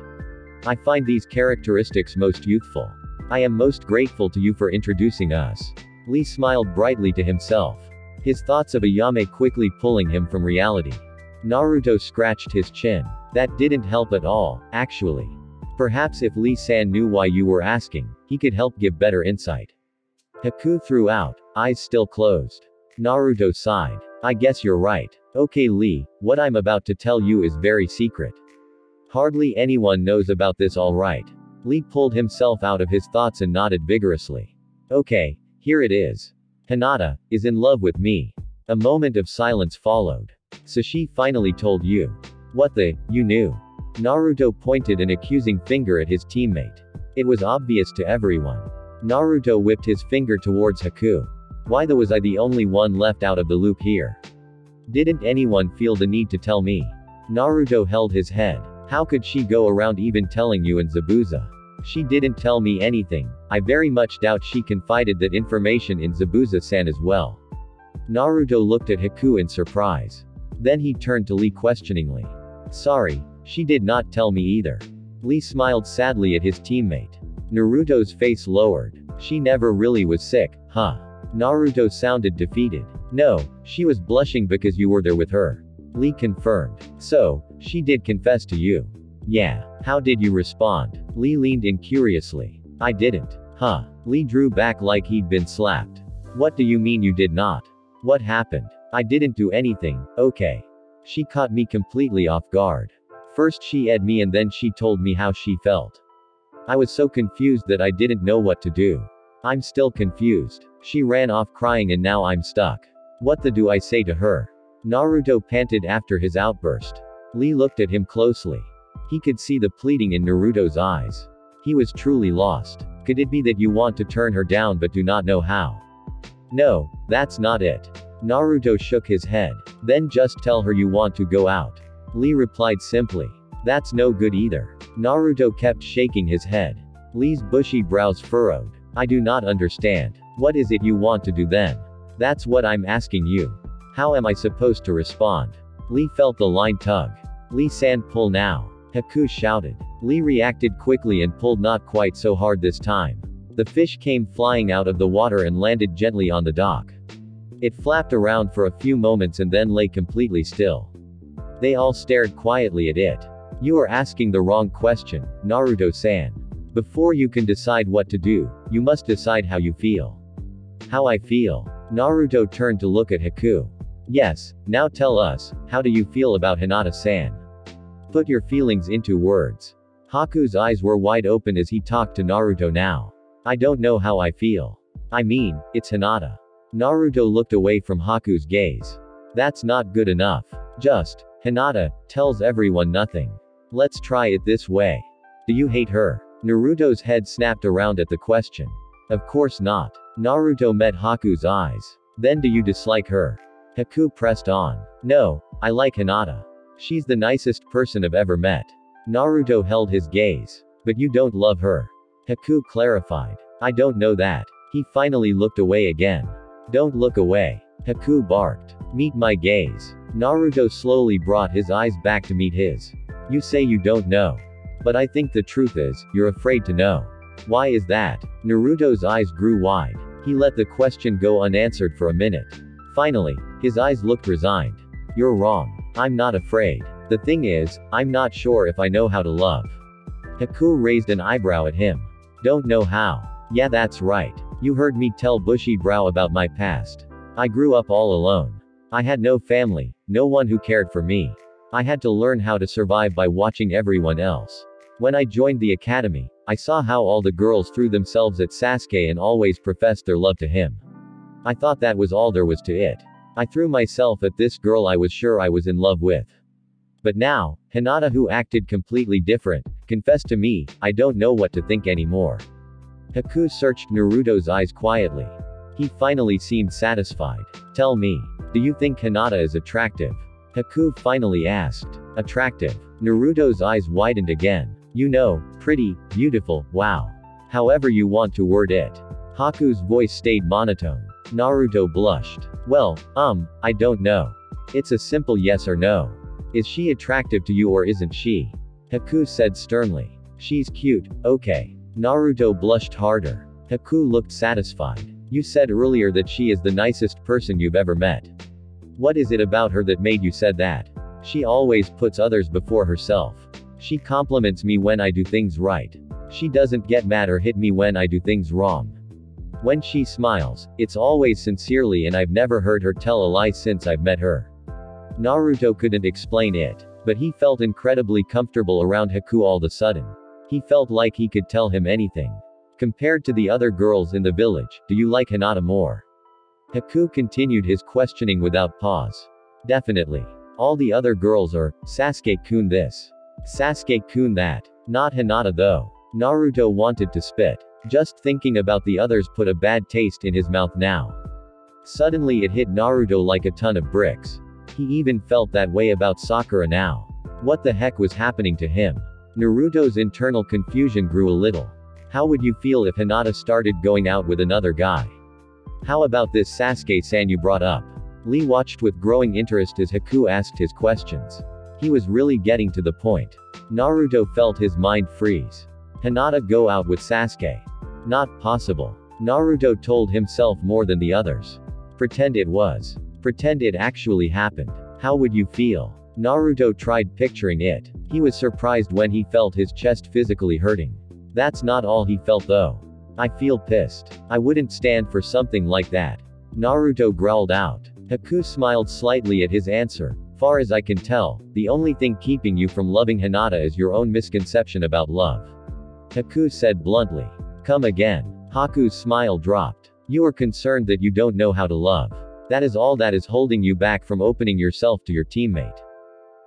I find these characteristics most youthful. I am most grateful to you for introducing us. Lee smiled brightly to himself. His thoughts of Ayame quickly pulling him from reality. Naruto scratched his chin. That didn't help at all, actually. Perhaps if Lee-san knew why you were asking, he could help give better insight. Haku threw out, eyes still closed. Naruto sighed. I guess you're right. Okay Lee, what I'm about to tell you is very secret. Hardly anyone knows about this alright. Lee pulled himself out of his thoughts and nodded vigorously. Okay, here it is. Hinata, is in love with me. A moment of silence followed. So she finally told you. What the, you knew. Naruto pointed an accusing finger at his teammate. It was obvious to everyone. Naruto whipped his finger towards Haku. Why the was I the only one left out of the loop here? Didn't anyone feel the need to tell me? Naruto held his head. How could she go around even telling you and Zabuza? She didn't tell me anything. I very much doubt she confided that information in Zabuza-san as well. Naruto looked at Haku in surprise. Then he turned to Lee questioningly. Sorry, she did not tell me either. Lee smiled sadly at his teammate. Naruto's face lowered. She never really was sick, huh? Naruto sounded defeated. No, she was blushing because you were there with her. Lee confirmed. So, she did confess to you. Yeah. How did you respond? Lee leaned in curiously. I didn't. Huh. Lee drew back like he'd been slapped. What do you mean you did not? What happened? I didn't do anything, okay. She caught me completely off guard. First she ed me and then she told me how she felt. I was so confused that I didn't know what to do. I'm still confused. She ran off crying and now I'm stuck. What the do I say to her? Naruto panted after his outburst. Lee looked at him closely. He could see the pleading in Naruto's eyes. He was truly lost. Could it be that you want to turn her down but do not know how? No, that's not it. Naruto shook his head. Then just tell her you want to go out. Lee replied simply. That's no good either. Naruto kept shaking his head. Lee's bushy brows furrowed. I do not understand. What is it you want to do then? That's what I'm asking you. How am I supposed to respond? Lee felt the line tug. Lee San pull now. Haku shouted. Lee reacted quickly and pulled not quite so hard this time. The fish came flying out of the water and landed gently on the dock. It flapped around for a few moments and then lay completely still. They all stared quietly at it. You are asking the wrong question, Naruto-san. Before you can decide what to do, you must decide how you feel. How I feel. Naruto turned to look at Haku. Yes, now tell us, how do you feel about Hinata-san? Put your feelings into words. Haku's eyes were wide open as he talked to Naruto now. I don't know how I feel. I mean, it's Hinata. Naruto looked away from Haku's gaze. That's not good enough. Just, Hinata, tells everyone nothing. Let's try it this way. Do you hate her? Naruto's head snapped around at the question. Of course not. Naruto met Haku's eyes. Then do you dislike her? Haku pressed on. No, I like Hinata. She's the nicest person I've ever met. Naruto held his gaze. But you don't love her. Haku clarified. I don't know that. He finally looked away again. Don't look away. Haku barked. Meet my gaze. Naruto slowly brought his eyes back to meet his. You say you don't know. But I think the truth is, you're afraid to know. Why is that? Naruto's eyes grew wide. He let the question go unanswered for a minute. Finally, his eyes looked resigned. You're wrong. I'm not afraid. The thing is, I'm not sure if I know how to love. Haku raised an eyebrow at him. Don't know how. Yeah, that's right. You heard me tell Bushy Brow about my past. I grew up all alone. I had no family, no one who cared for me. I had to learn how to survive by watching everyone else. When I joined the academy, I saw how all the girls threw themselves at Sasuke and always professed their love to him. I thought that was all there was to it. I threw myself at this girl I was sure I was in love with. But now, Hinata who acted completely different, confessed to me, I don't know what to think anymore. Haku searched Naruto's eyes quietly. He finally seemed satisfied. Tell me, do you think Hinata is attractive? Haku finally asked. Attractive. Naruto's eyes widened again. You know, pretty, beautiful, wow. However you want to word it. Haku's voice stayed monotone. Naruto blushed. Well, um, I don't know. It's a simple yes or no. Is she attractive to you or isn't she? Haku said sternly. She's cute, okay. Naruto blushed harder. Haku looked satisfied. You said earlier that she is the nicest person you've ever met. What is it about her that made you said that? She always puts others before herself. She compliments me when I do things right. She doesn't get mad or hit me when I do things wrong. When she smiles, it's always sincerely and I've never heard her tell a lie since I've met her. Naruto couldn't explain it. But he felt incredibly comfortable around Haku all of a sudden. He felt like he could tell him anything. Compared to the other girls in the village, do you like Hinata more? Haku continued his questioning without pause. Definitely. All the other girls are, Sasuke-kun this. Sasuke-kun that. Not Hinata though. Naruto wanted to spit. Just thinking about the others put a bad taste in his mouth now. Suddenly it hit Naruto like a ton of bricks. He even felt that way about Sakura now. What the heck was happening to him? Naruto's internal confusion grew a little. How would you feel if Hinata started going out with another guy? How about this Sasuke-san you brought up? Lee watched with growing interest as Haku asked his questions. He was really getting to the point. Naruto felt his mind freeze. Hinata go out with Sasuke. Not possible. Naruto told himself more than the others. Pretend it was. Pretend it actually happened. How would you feel? Naruto tried picturing it. He was surprised when he felt his chest physically hurting. That's not all he felt though. I feel pissed. I wouldn't stand for something like that. Naruto growled out. Haku smiled slightly at his answer. Far as I can tell, the only thing keeping you from loving Hinata is your own misconception about love. Haku said bluntly. Come again. Haku's smile dropped. You are concerned that you don't know how to love. That is all that is holding you back from opening yourself to your teammate.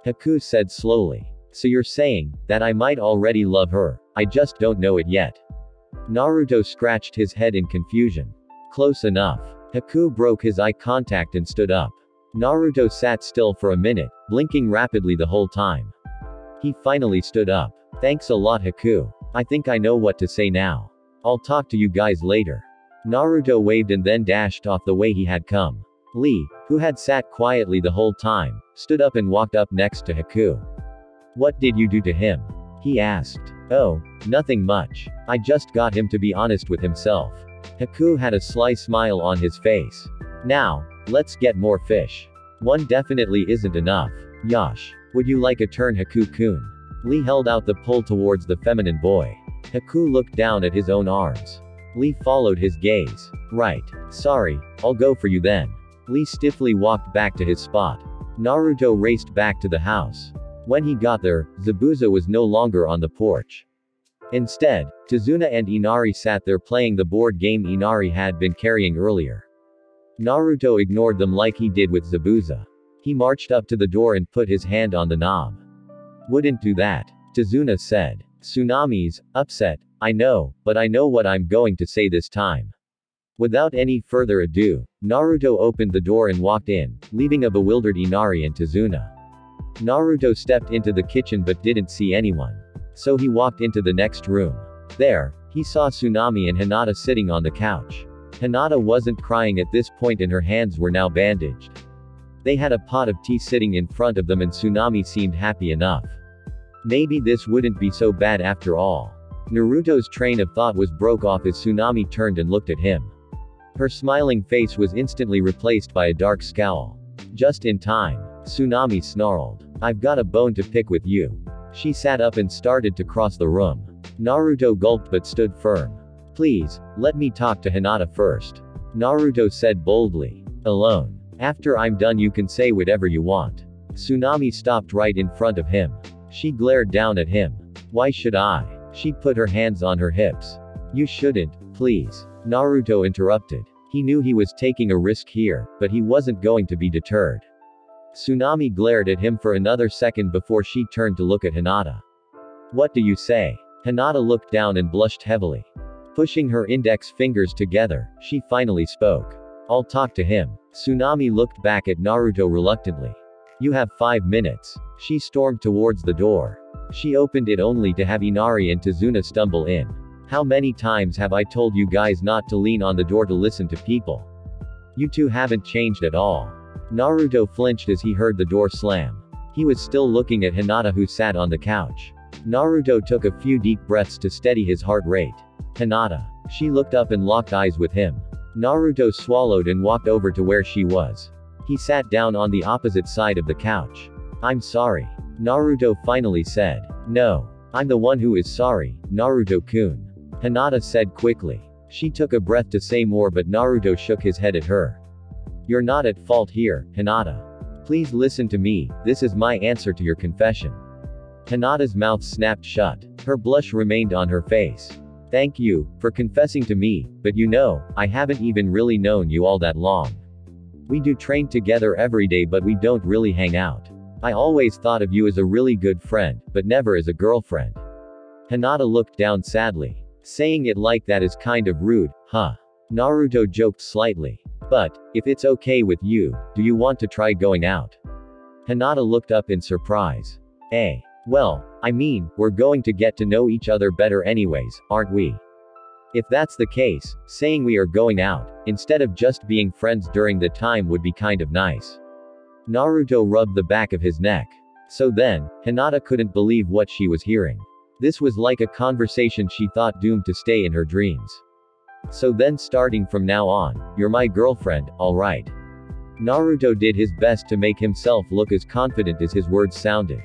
Haku said slowly. So you're saying, that I might already love her, I just don't know it yet. Naruto scratched his head in confusion. Close enough. Haku broke his eye contact and stood up. Naruto sat still for a minute, blinking rapidly the whole time. He finally stood up. Thanks a lot Haku. I think I know what to say now. I'll talk to you guys later. Naruto waved and then dashed off the way he had come. Lee, who had sat quietly the whole time, stood up and walked up next to Haku. What did you do to him? He asked. Oh, nothing much. I just got him to be honest with himself. Haku had a sly smile on his face. Now, let's get more fish. One definitely isn't enough. Yosh. Would you like a turn Haku-kun? Lee held out the pole towards the feminine boy. Haku looked down at his own arms. Lee followed his gaze. Right. Sorry, I'll go for you then. Lee stiffly walked back to his spot. Naruto raced back to the house. When he got there, Zabuza was no longer on the porch. Instead, Tazuna and Inari sat there playing the board game Inari had been carrying earlier. Naruto ignored them like he did with Zabuza. He marched up to the door and put his hand on the knob. Wouldn't do that. Tazuna said. Tsunamis, upset, I know, but I know what I'm going to say this time. Without any further ado, Naruto opened the door and walked in, leaving a bewildered Inari and Tazuna. Naruto stepped into the kitchen but didn't see anyone. So he walked into the next room. There, he saw Tsunami and Hinata sitting on the couch. Hinata wasn't crying at this point and her hands were now bandaged. They had a pot of tea sitting in front of them and Tsunami seemed happy enough. Maybe this wouldn't be so bad after all. Naruto's train of thought was broke off as Tsunami turned and looked at him. Her smiling face was instantly replaced by a dark scowl. Just in time. Tsunami snarled. I've got a bone to pick with you. She sat up and started to cross the room. Naruto gulped but stood firm. Please, let me talk to Hinata first. Naruto said boldly. Alone. After I'm done you can say whatever you want. Tsunami stopped right in front of him. She glared down at him. Why should I? She put her hands on her hips. You shouldn't, please. Naruto interrupted. He knew he was taking a risk here, but he wasn't going to be deterred. Tsunami glared at him for another second before she turned to look at Hinata. What do you say? Hinata looked down and blushed heavily. Pushing her index fingers together, she finally spoke. I'll talk to him. Tsunami looked back at Naruto reluctantly. You have five minutes. She stormed towards the door. She opened it only to have Inari and Tazuna stumble in. How many times have I told you guys not to lean on the door to listen to people? You two haven't changed at all. Naruto flinched as he heard the door slam. He was still looking at Hinata who sat on the couch. Naruto took a few deep breaths to steady his heart rate. Hinata. She looked up and locked eyes with him. Naruto swallowed and walked over to where she was. He sat down on the opposite side of the couch. I'm sorry. Naruto finally said. No. I'm the one who is sorry, Naruto-kun. Hinata said quickly. She took a breath to say more but Naruto shook his head at her. You're not at fault here, Hinata. Please listen to me, this is my answer to your confession. Hinata's mouth snapped shut. Her blush remained on her face. Thank you, for confessing to me, but you know, I haven't even really known you all that long. We do train together every day but we don't really hang out. I always thought of you as a really good friend, but never as a girlfriend. Hinata looked down sadly. Saying it like that is kind of rude, huh? Naruto joked slightly. But, if it's okay with you, do you want to try going out? Hinata looked up in surprise. Eh. Well, I mean, we're going to get to know each other better anyways, aren't we? If that's the case, saying we are going out, instead of just being friends during the time would be kind of nice. Naruto rubbed the back of his neck. So then, Hinata couldn't believe what she was hearing. This was like a conversation she thought doomed to stay in her dreams. So then starting from now on, you're my girlfriend, alright. Naruto did his best to make himself look as confident as his words sounded.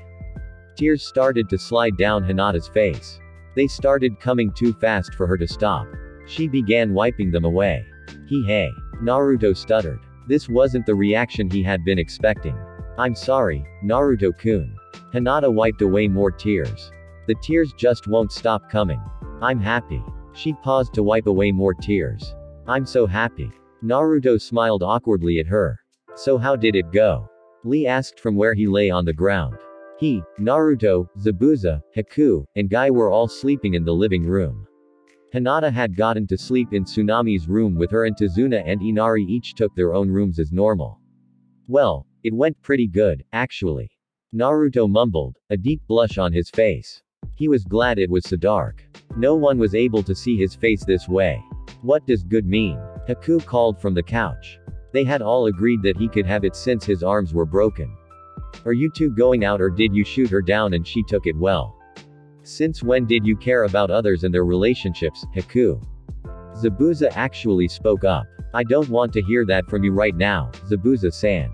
Tears started to slide down Hinata's face. They started coming too fast for her to stop. She began wiping them away. He hey. Naruto stuttered. This wasn't the reaction he had been expecting. I'm sorry, Naruto-kun. Hinata wiped away more tears. The tears just won't stop coming. I'm happy. She paused to wipe away more tears. I'm so happy. Naruto smiled awkwardly at her. So how did it go? Lee asked from where he lay on the ground. He, Naruto, Zabuza, Haku, and Guy were all sleeping in the living room. Hinata had gotten to sleep in Tsunami's room with her and Tazuna and Inari each took their own rooms as normal. Well, it went pretty good, actually. Naruto mumbled, a deep blush on his face. He was glad it was so dark. No one was able to see his face this way. What does good mean? Haku called from the couch. They had all agreed that he could have it since his arms were broken. Are you two going out or did you shoot her down and she took it well? Since when did you care about others and their relationships, Haku? Zabuza actually spoke up. I don't want to hear that from you right now, Zabuza-san.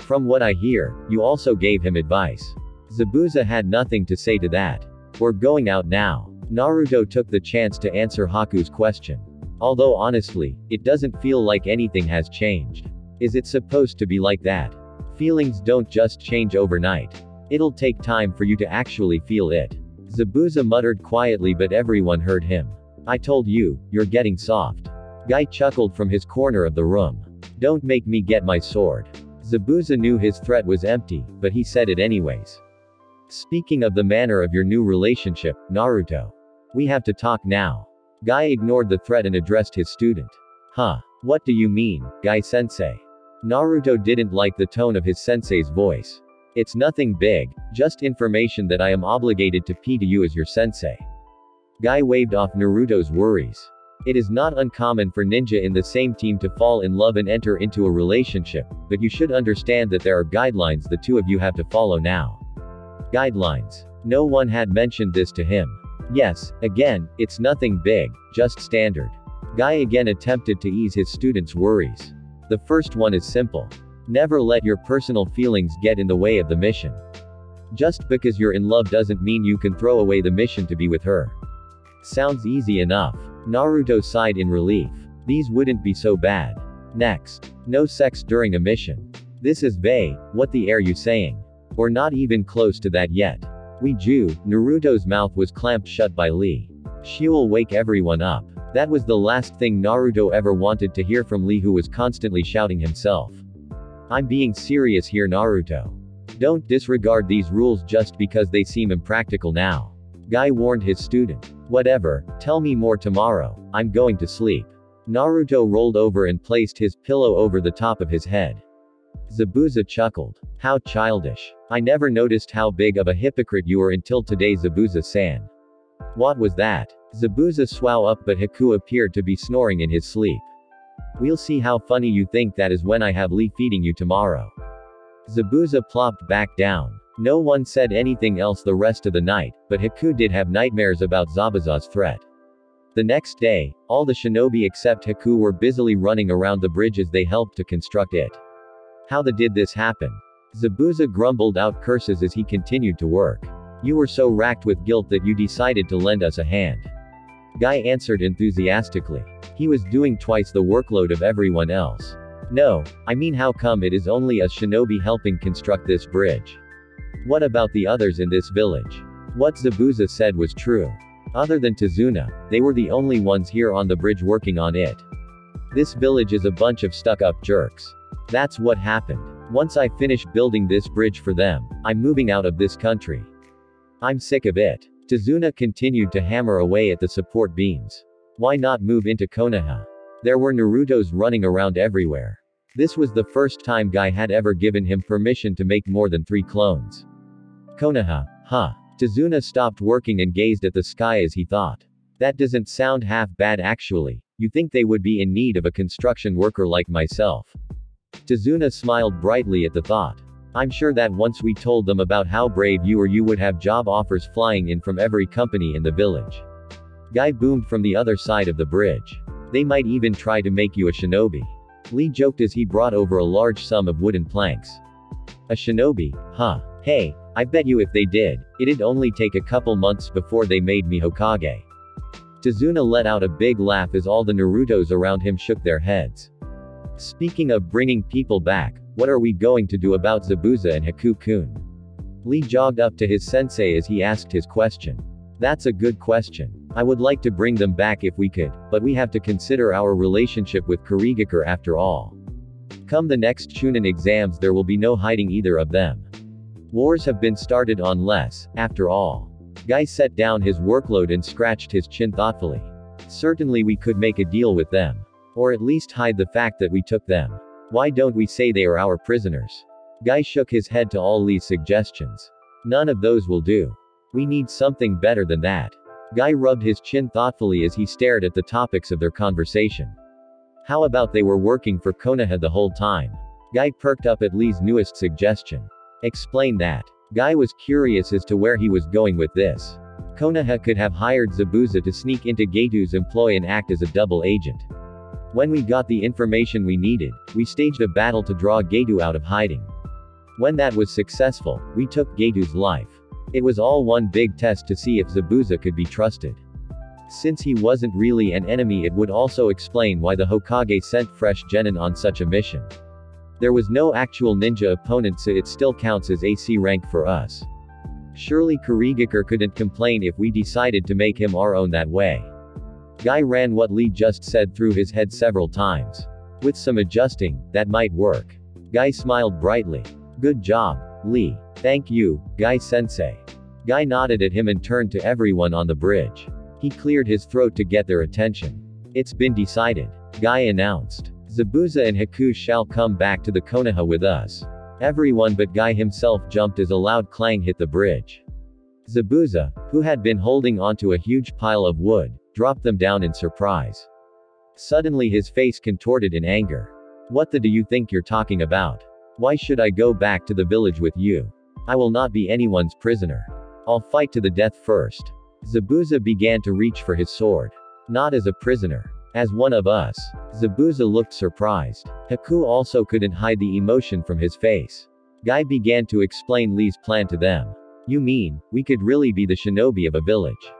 From what I hear, you also gave him advice. Zabuza had nothing to say to that. We're going out now. Naruto took the chance to answer Haku's question. Although honestly, it doesn't feel like anything has changed. Is it supposed to be like that? Feelings don't just change overnight. It'll take time for you to actually feel it. Zabuza muttered quietly but everyone heard him. I told you, you're getting soft. Guy chuckled from his corner of the room. Don't make me get my sword. Zabuza knew his threat was empty, but he said it anyways. Speaking of the manner of your new relationship, Naruto. We have to talk now. Guy ignored the threat and addressed his student. Huh. What do you mean, Guy sensei? Naruto didn't like the tone of his sensei's voice. It's nothing big, just information that I am obligated to pee to you as your sensei. Guy waved off Naruto's worries. It is not uncommon for ninja in the same team to fall in love and enter into a relationship, but you should understand that there are guidelines the two of you have to follow now. Guidelines. No one had mentioned this to him. Yes, again, it's nothing big, just standard. Guy again attempted to ease his students' worries. The first one is simple. Never let your personal feelings get in the way of the mission. Just because you're in love doesn't mean you can throw away the mission to be with her. Sounds easy enough. Naruto sighed in relief. These wouldn't be so bad. Next. No sex during a mission. This is Vay, what the air you saying? Or not even close to that yet. We Jew, Naruto's mouth was clamped shut by Lee. She'll wake everyone up. That was the last thing Naruto ever wanted to hear from Lee who was constantly shouting himself. I'm being serious here Naruto. Don't disregard these rules just because they seem impractical now. Guy warned his student. Whatever, tell me more tomorrow, I'm going to sleep. Naruto rolled over and placed his pillow over the top of his head. Zabuza chuckled. How childish. I never noticed how big of a hypocrite you were until today Zabuza-san. What was that? Zabuza swow up but Haku appeared to be snoring in his sleep. We'll see how funny you think that is when I have Lee feeding you tomorrow. Zabuza plopped back down. No one said anything else the rest of the night, but Haku did have nightmares about Zabuza's threat. The next day, all the shinobi except Haku were busily running around the bridge as they helped to construct it. How the did this happen? Zabuza grumbled out curses as he continued to work. You were so racked with guilt that you decided to lend us a hand. Guy answered enthusiastically. He was doing twice the workload of everyone else. No, I mean how come it is only a shinobi helping construct this bridge? What about the others in this village? What Zabuza said was true. Other than Tazuna, they were the only ones here on the bridge working on it. This village is a bunch of stuck-up jerks. That's what happened. Once I finish building this bridge for them, I'm moving out of this country. I'm sick of it. Tazuna continued to hammer away at the support beams. Why not move into Konoha? There were Narutos running around everywhere. This was the first time Guy had ever given him permission to make more than three clones. Konoha, huh? Tazuna stopped working and gazed at the sky as he thought. That doesn't sound half bad actually. You think they would be in need of a construction worker like myself. Tazuna smiled brightly at the thought. I'm sure that once we told them about how brave you are you would have job offers flying in from every company in the village. Guy boomed from the other side of the bridge. They might even try to make you a shinobi. Lee joked as he brought over a large sum of wooden planks. A shinobi, huh? Hey, I bet you if they did, it'd only take a couple months before they made me Hokage. Tazuna let out a big laugh as all the Narutos around him shook their heads. Speaking of bringing people back, what are we going to do about Zabuza and Haku-kun? Lee jogged up to his sensei as he asked his question. That's a good question. I would like to bring them back if we could, but we have to consider our relationship with Kirigakure after all. Come the next Chunin exams there will be no hiding either of them. Wars have been started on less, after all. Guy set down his workload and scratched his chin thoughtfully. Certainly we could make a deal with them. Or at least hide the fact that we took them. Why don't we say they are our prisoners? Guy shook his head to all Lee's suggestions. None of those will do. We need something better than that. Guy rubbed his chin thoughtfully as he stared at the topics of their conversation. How about they were working for Konoha the whole time? Guy perked up at Lee's newest suggestion. Explain that. Guy was curious as to where he was going with this. Konoha could have hired Zabuza to sneak into Gato's employ and act as a double agent. When we got the information we needed, we staged a battle to draw Gato out of hiding. When that was successful, we took Gato's life. It was all one big test to see if Zabuza could be trusted. Since he wasn't really an enemy it would also explain why the Hokage sent fresh genin on such a mission. There was no actual ninja opponent so it still counts as AC rank for us. Surely Kirigakure couldn't complain if we decided to make him our own that way. Guy ran what Lee just said through his head several times. With some adjusting, that might work. Guy smiled brightly. Good job, Lee. Thank you, Guy sensei. Guy nodded at him and turned to everyone on the bridge. He cleared his throat to get their attention. It's been decided. Guy announced. Zabuza and Haku shall come back to the Konoha with us. Everyone but Guy himself jumped as a loud clang hit the bridge. Zabuza, who had been holding onto a huge pile of wood, dropped them down in surprise. Suddenly his face contorted in anger. What the do you think you're talking about? Why should I go back to the village with you? I will not be anyone's prisoner. I'll fight to the death first. Zabuza began to reach for his sword. Not as a prisoner. As one of us. Zabuza looked surprised. Haku also couldn't hide the emotion from his face. Guy began to explain Lee's plan to them. You mean, we could really be the shinobi of a village?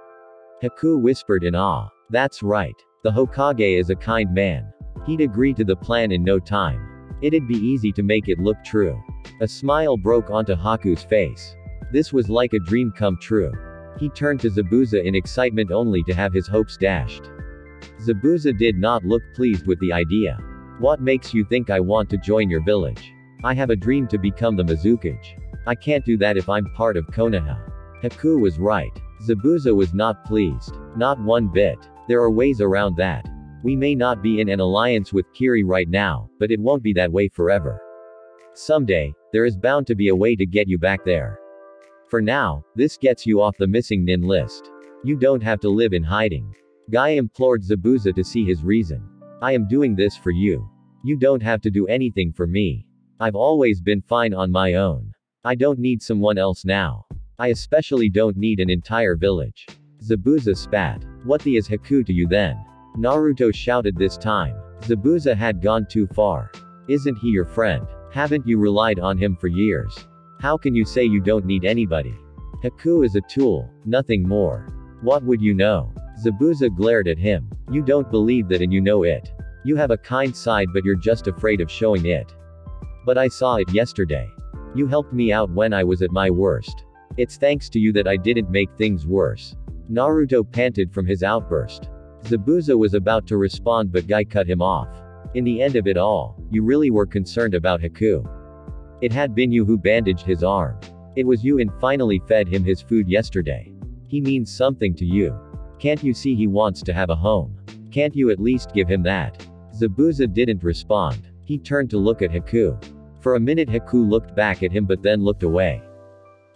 Haku whispered in awe. That's right. The Hokage is a kind man. He'd agree to the plan in no time. It'd be easy to make it look true. A smile broke onto Haku's face. This was like a dream come true. He turned to Zabuza in excitement only to have his hopes dashed. Zabuza did not look pleased with the idea. What makes you think I want to join your village? I have a dream to become the Mizukage. I can't do that if I'm part of Konoha. Haku was right. Zabuza was not pleased. Not one bit. There are ways around that. We may not be in an alliance with Kiri right now, but it won't be that way forever. Someday, there is bound to be a way to get you back there. For now, this gets you off the missing nin list. You don't have to live in hiding. Guy implored Zabuza to see his reason. I am doing this for you. You don't have to do anything for me. I've always been fine on my own. I don't need someone else now. I especially don't need an entire village. Zabuza spat. What the is Haku to you then? Naruto shouted this time. Zabuza had gone too far. Isn't he your friend? Haven't you relied on him for years? How can you say you don't need anybody? Haku is a tool, nothing more. What would you know? Zabuza glared at him. You don't believe that and you know it. You have a kind side but you're just afraid of showing it. But I saw it yesterday. You helped me out when I was at my worst. It's thanks to you that I didn't make things worse. Naruto panted from his outburst. Zabuza was about to respond but Guy cut him off. In the end of it all, you really were concerned about Haku. It had been you who bandaged his arm. It was you and finally fed him his food yesterday. He means something to you. Can't you see he wants to have a home? Can't you at least give him that? Zabuza didn't respond. He turned to look at Haku. For a minute Haku looked back at him but then looked away.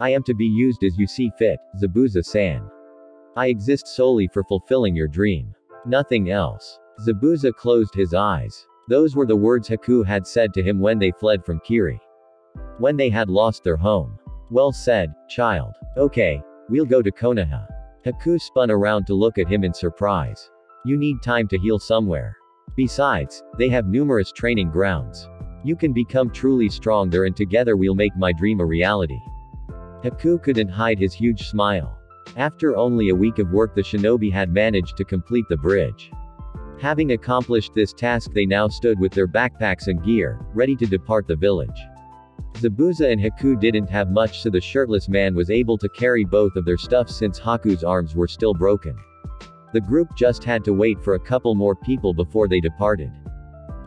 I am to be used as you see fit, Zabuza-san. I exist solely for fulfilling your dream. Nothing else. Zabuza closed his eyes. Those were the words Haku had said to him when they fled from Kiri. When they had lost their home. Well said, child. Okay, we'll go to Konoha. Haku spun around to look at him in surprise. You need time to heal somewhere. Besides, they have numerous training grounds. You can become truly strong there and together we'll make my dream a reality. Haku couldn't hide his huge smile. After only a week of work the shinobi had managed to complete the bridge. Having accomplished this task they now stood with their backpacks and gear, ready to depart the village. Zabuza and Haku didn't have much so the shirtless man was able to carry both of their stuff since Haku's arms were still broken. The group just had to wait for a couple more people before they departed.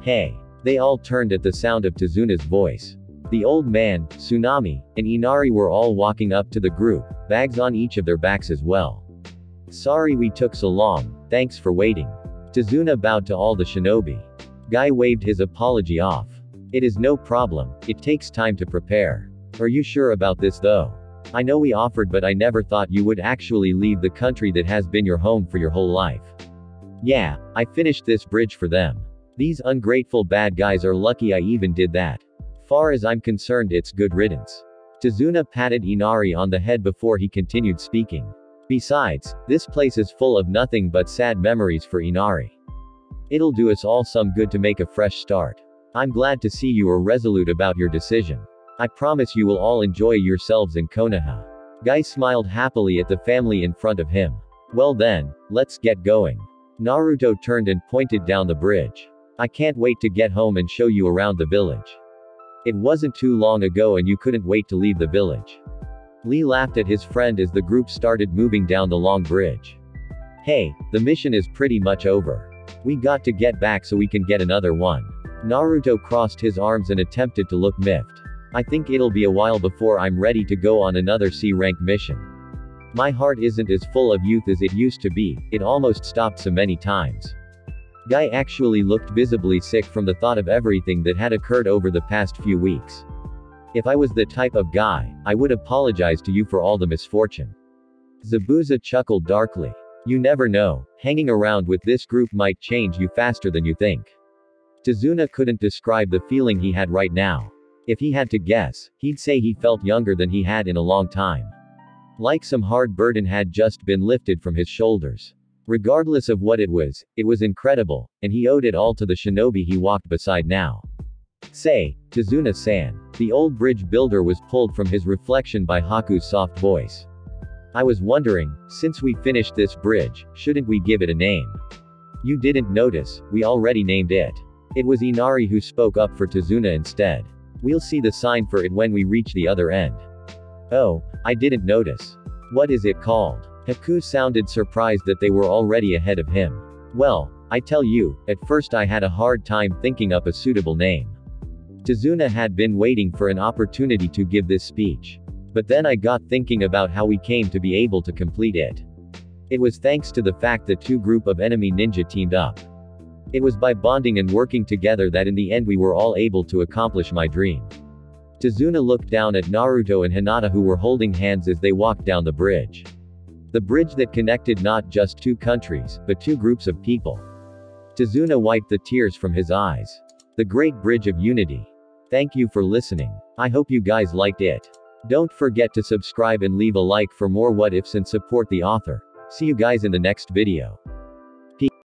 Hey! They all turned at the sound of Tazuna's voice. The old man, Tsunami, and Inari were all walking up to the group, bags on each of their backs as well. Sorry we took so long, thanks for waiting. Tazuna bowed to all the shinobi. Guy waved his apology off. It is no problem, it takes time to prepare. Are you sure about this though? I know we offered but I never thought you would actually leave the country that has been your home for your whole life. Yeah, I finished this bridge for them. These ungrateful bad guys are lucky I even did that. Far as I'm concerned it's good riddance. Tazuna patted Inari on the head before he continued speaking. Besides, this place is full of nothing but sad memories for Inari. It'll do us all some good to make a fresh start. I'm glad to see you are resolute about your decision. I promise you will all enjoy yourselves in Konoha. Guy smiled happily at the family in front of him. Well then, let's get going. Naruto turned and pointed down the bridge. I can't wait to get home and show you around the village. It wasn't too long ago and you couldn't wait to leave the village. Lee laughed at his friend as the group started moving down the long bridge. Hey, the mission is pretty much over. We got to get back so we can get another one. Naruto crossed his arms and attempted to look miffed. I think it'll be a while before I'm ready to go on another C-rank mission. My heart isn't as full of youth as it used to be, it almost stopped so many times. Guy actually looked visibly sick from the thought of everything that had occurred over the past few weeks. If I was the type of guy, I would apologize to you for all the misfortune. Zabuza chuckled darkly. You never know, hanging around with this group might change you faster than you think. Tazuna couldn't describe the feeling he had right now. If he had to guess, he'd say he felt younger than he had in a long time. Like some hard burden had just been lifted from his shoulders. Regardless of what it was, it was incredible, and he owed it all to the shinobi he walked beside now. Say, Tazuna-san. The old bridge builder was pulled from his reflection by Haku's soft voice. I was wondering, since we finished this bridge, shouldn't we give it a name? You didn't notice, we already named it. It was Inari who spoke up for Tazuna instead. We'll see the sign for it when we reach the other end. Oh, I didn't notice. What is it called? Haku sounded surprised that they were already ahead of him. Well, I tell you, at first I had a hard time thinking up a suitable name. Tazuna had been waiting for an opportunity to give this speech. But then I got thinking about how we came to be able to complete it. It was thanks to the fact that two group of enemy ninja teamed up. It was by bonding and working together that in the end we were all able to accomplish my dream. Tazuna looked down at Naruto and Hinata who were holding hands as they walked down the bridge. The bridge that connected not just two countries, but two groups of people. Tazuna wiped the tears from his eyes. The Great Bridge of Unity. Thank you for listening. I hope you guys liked it. Don't forget to subscribe and leave a like for more what ifs and support the author. See you guys in the next video.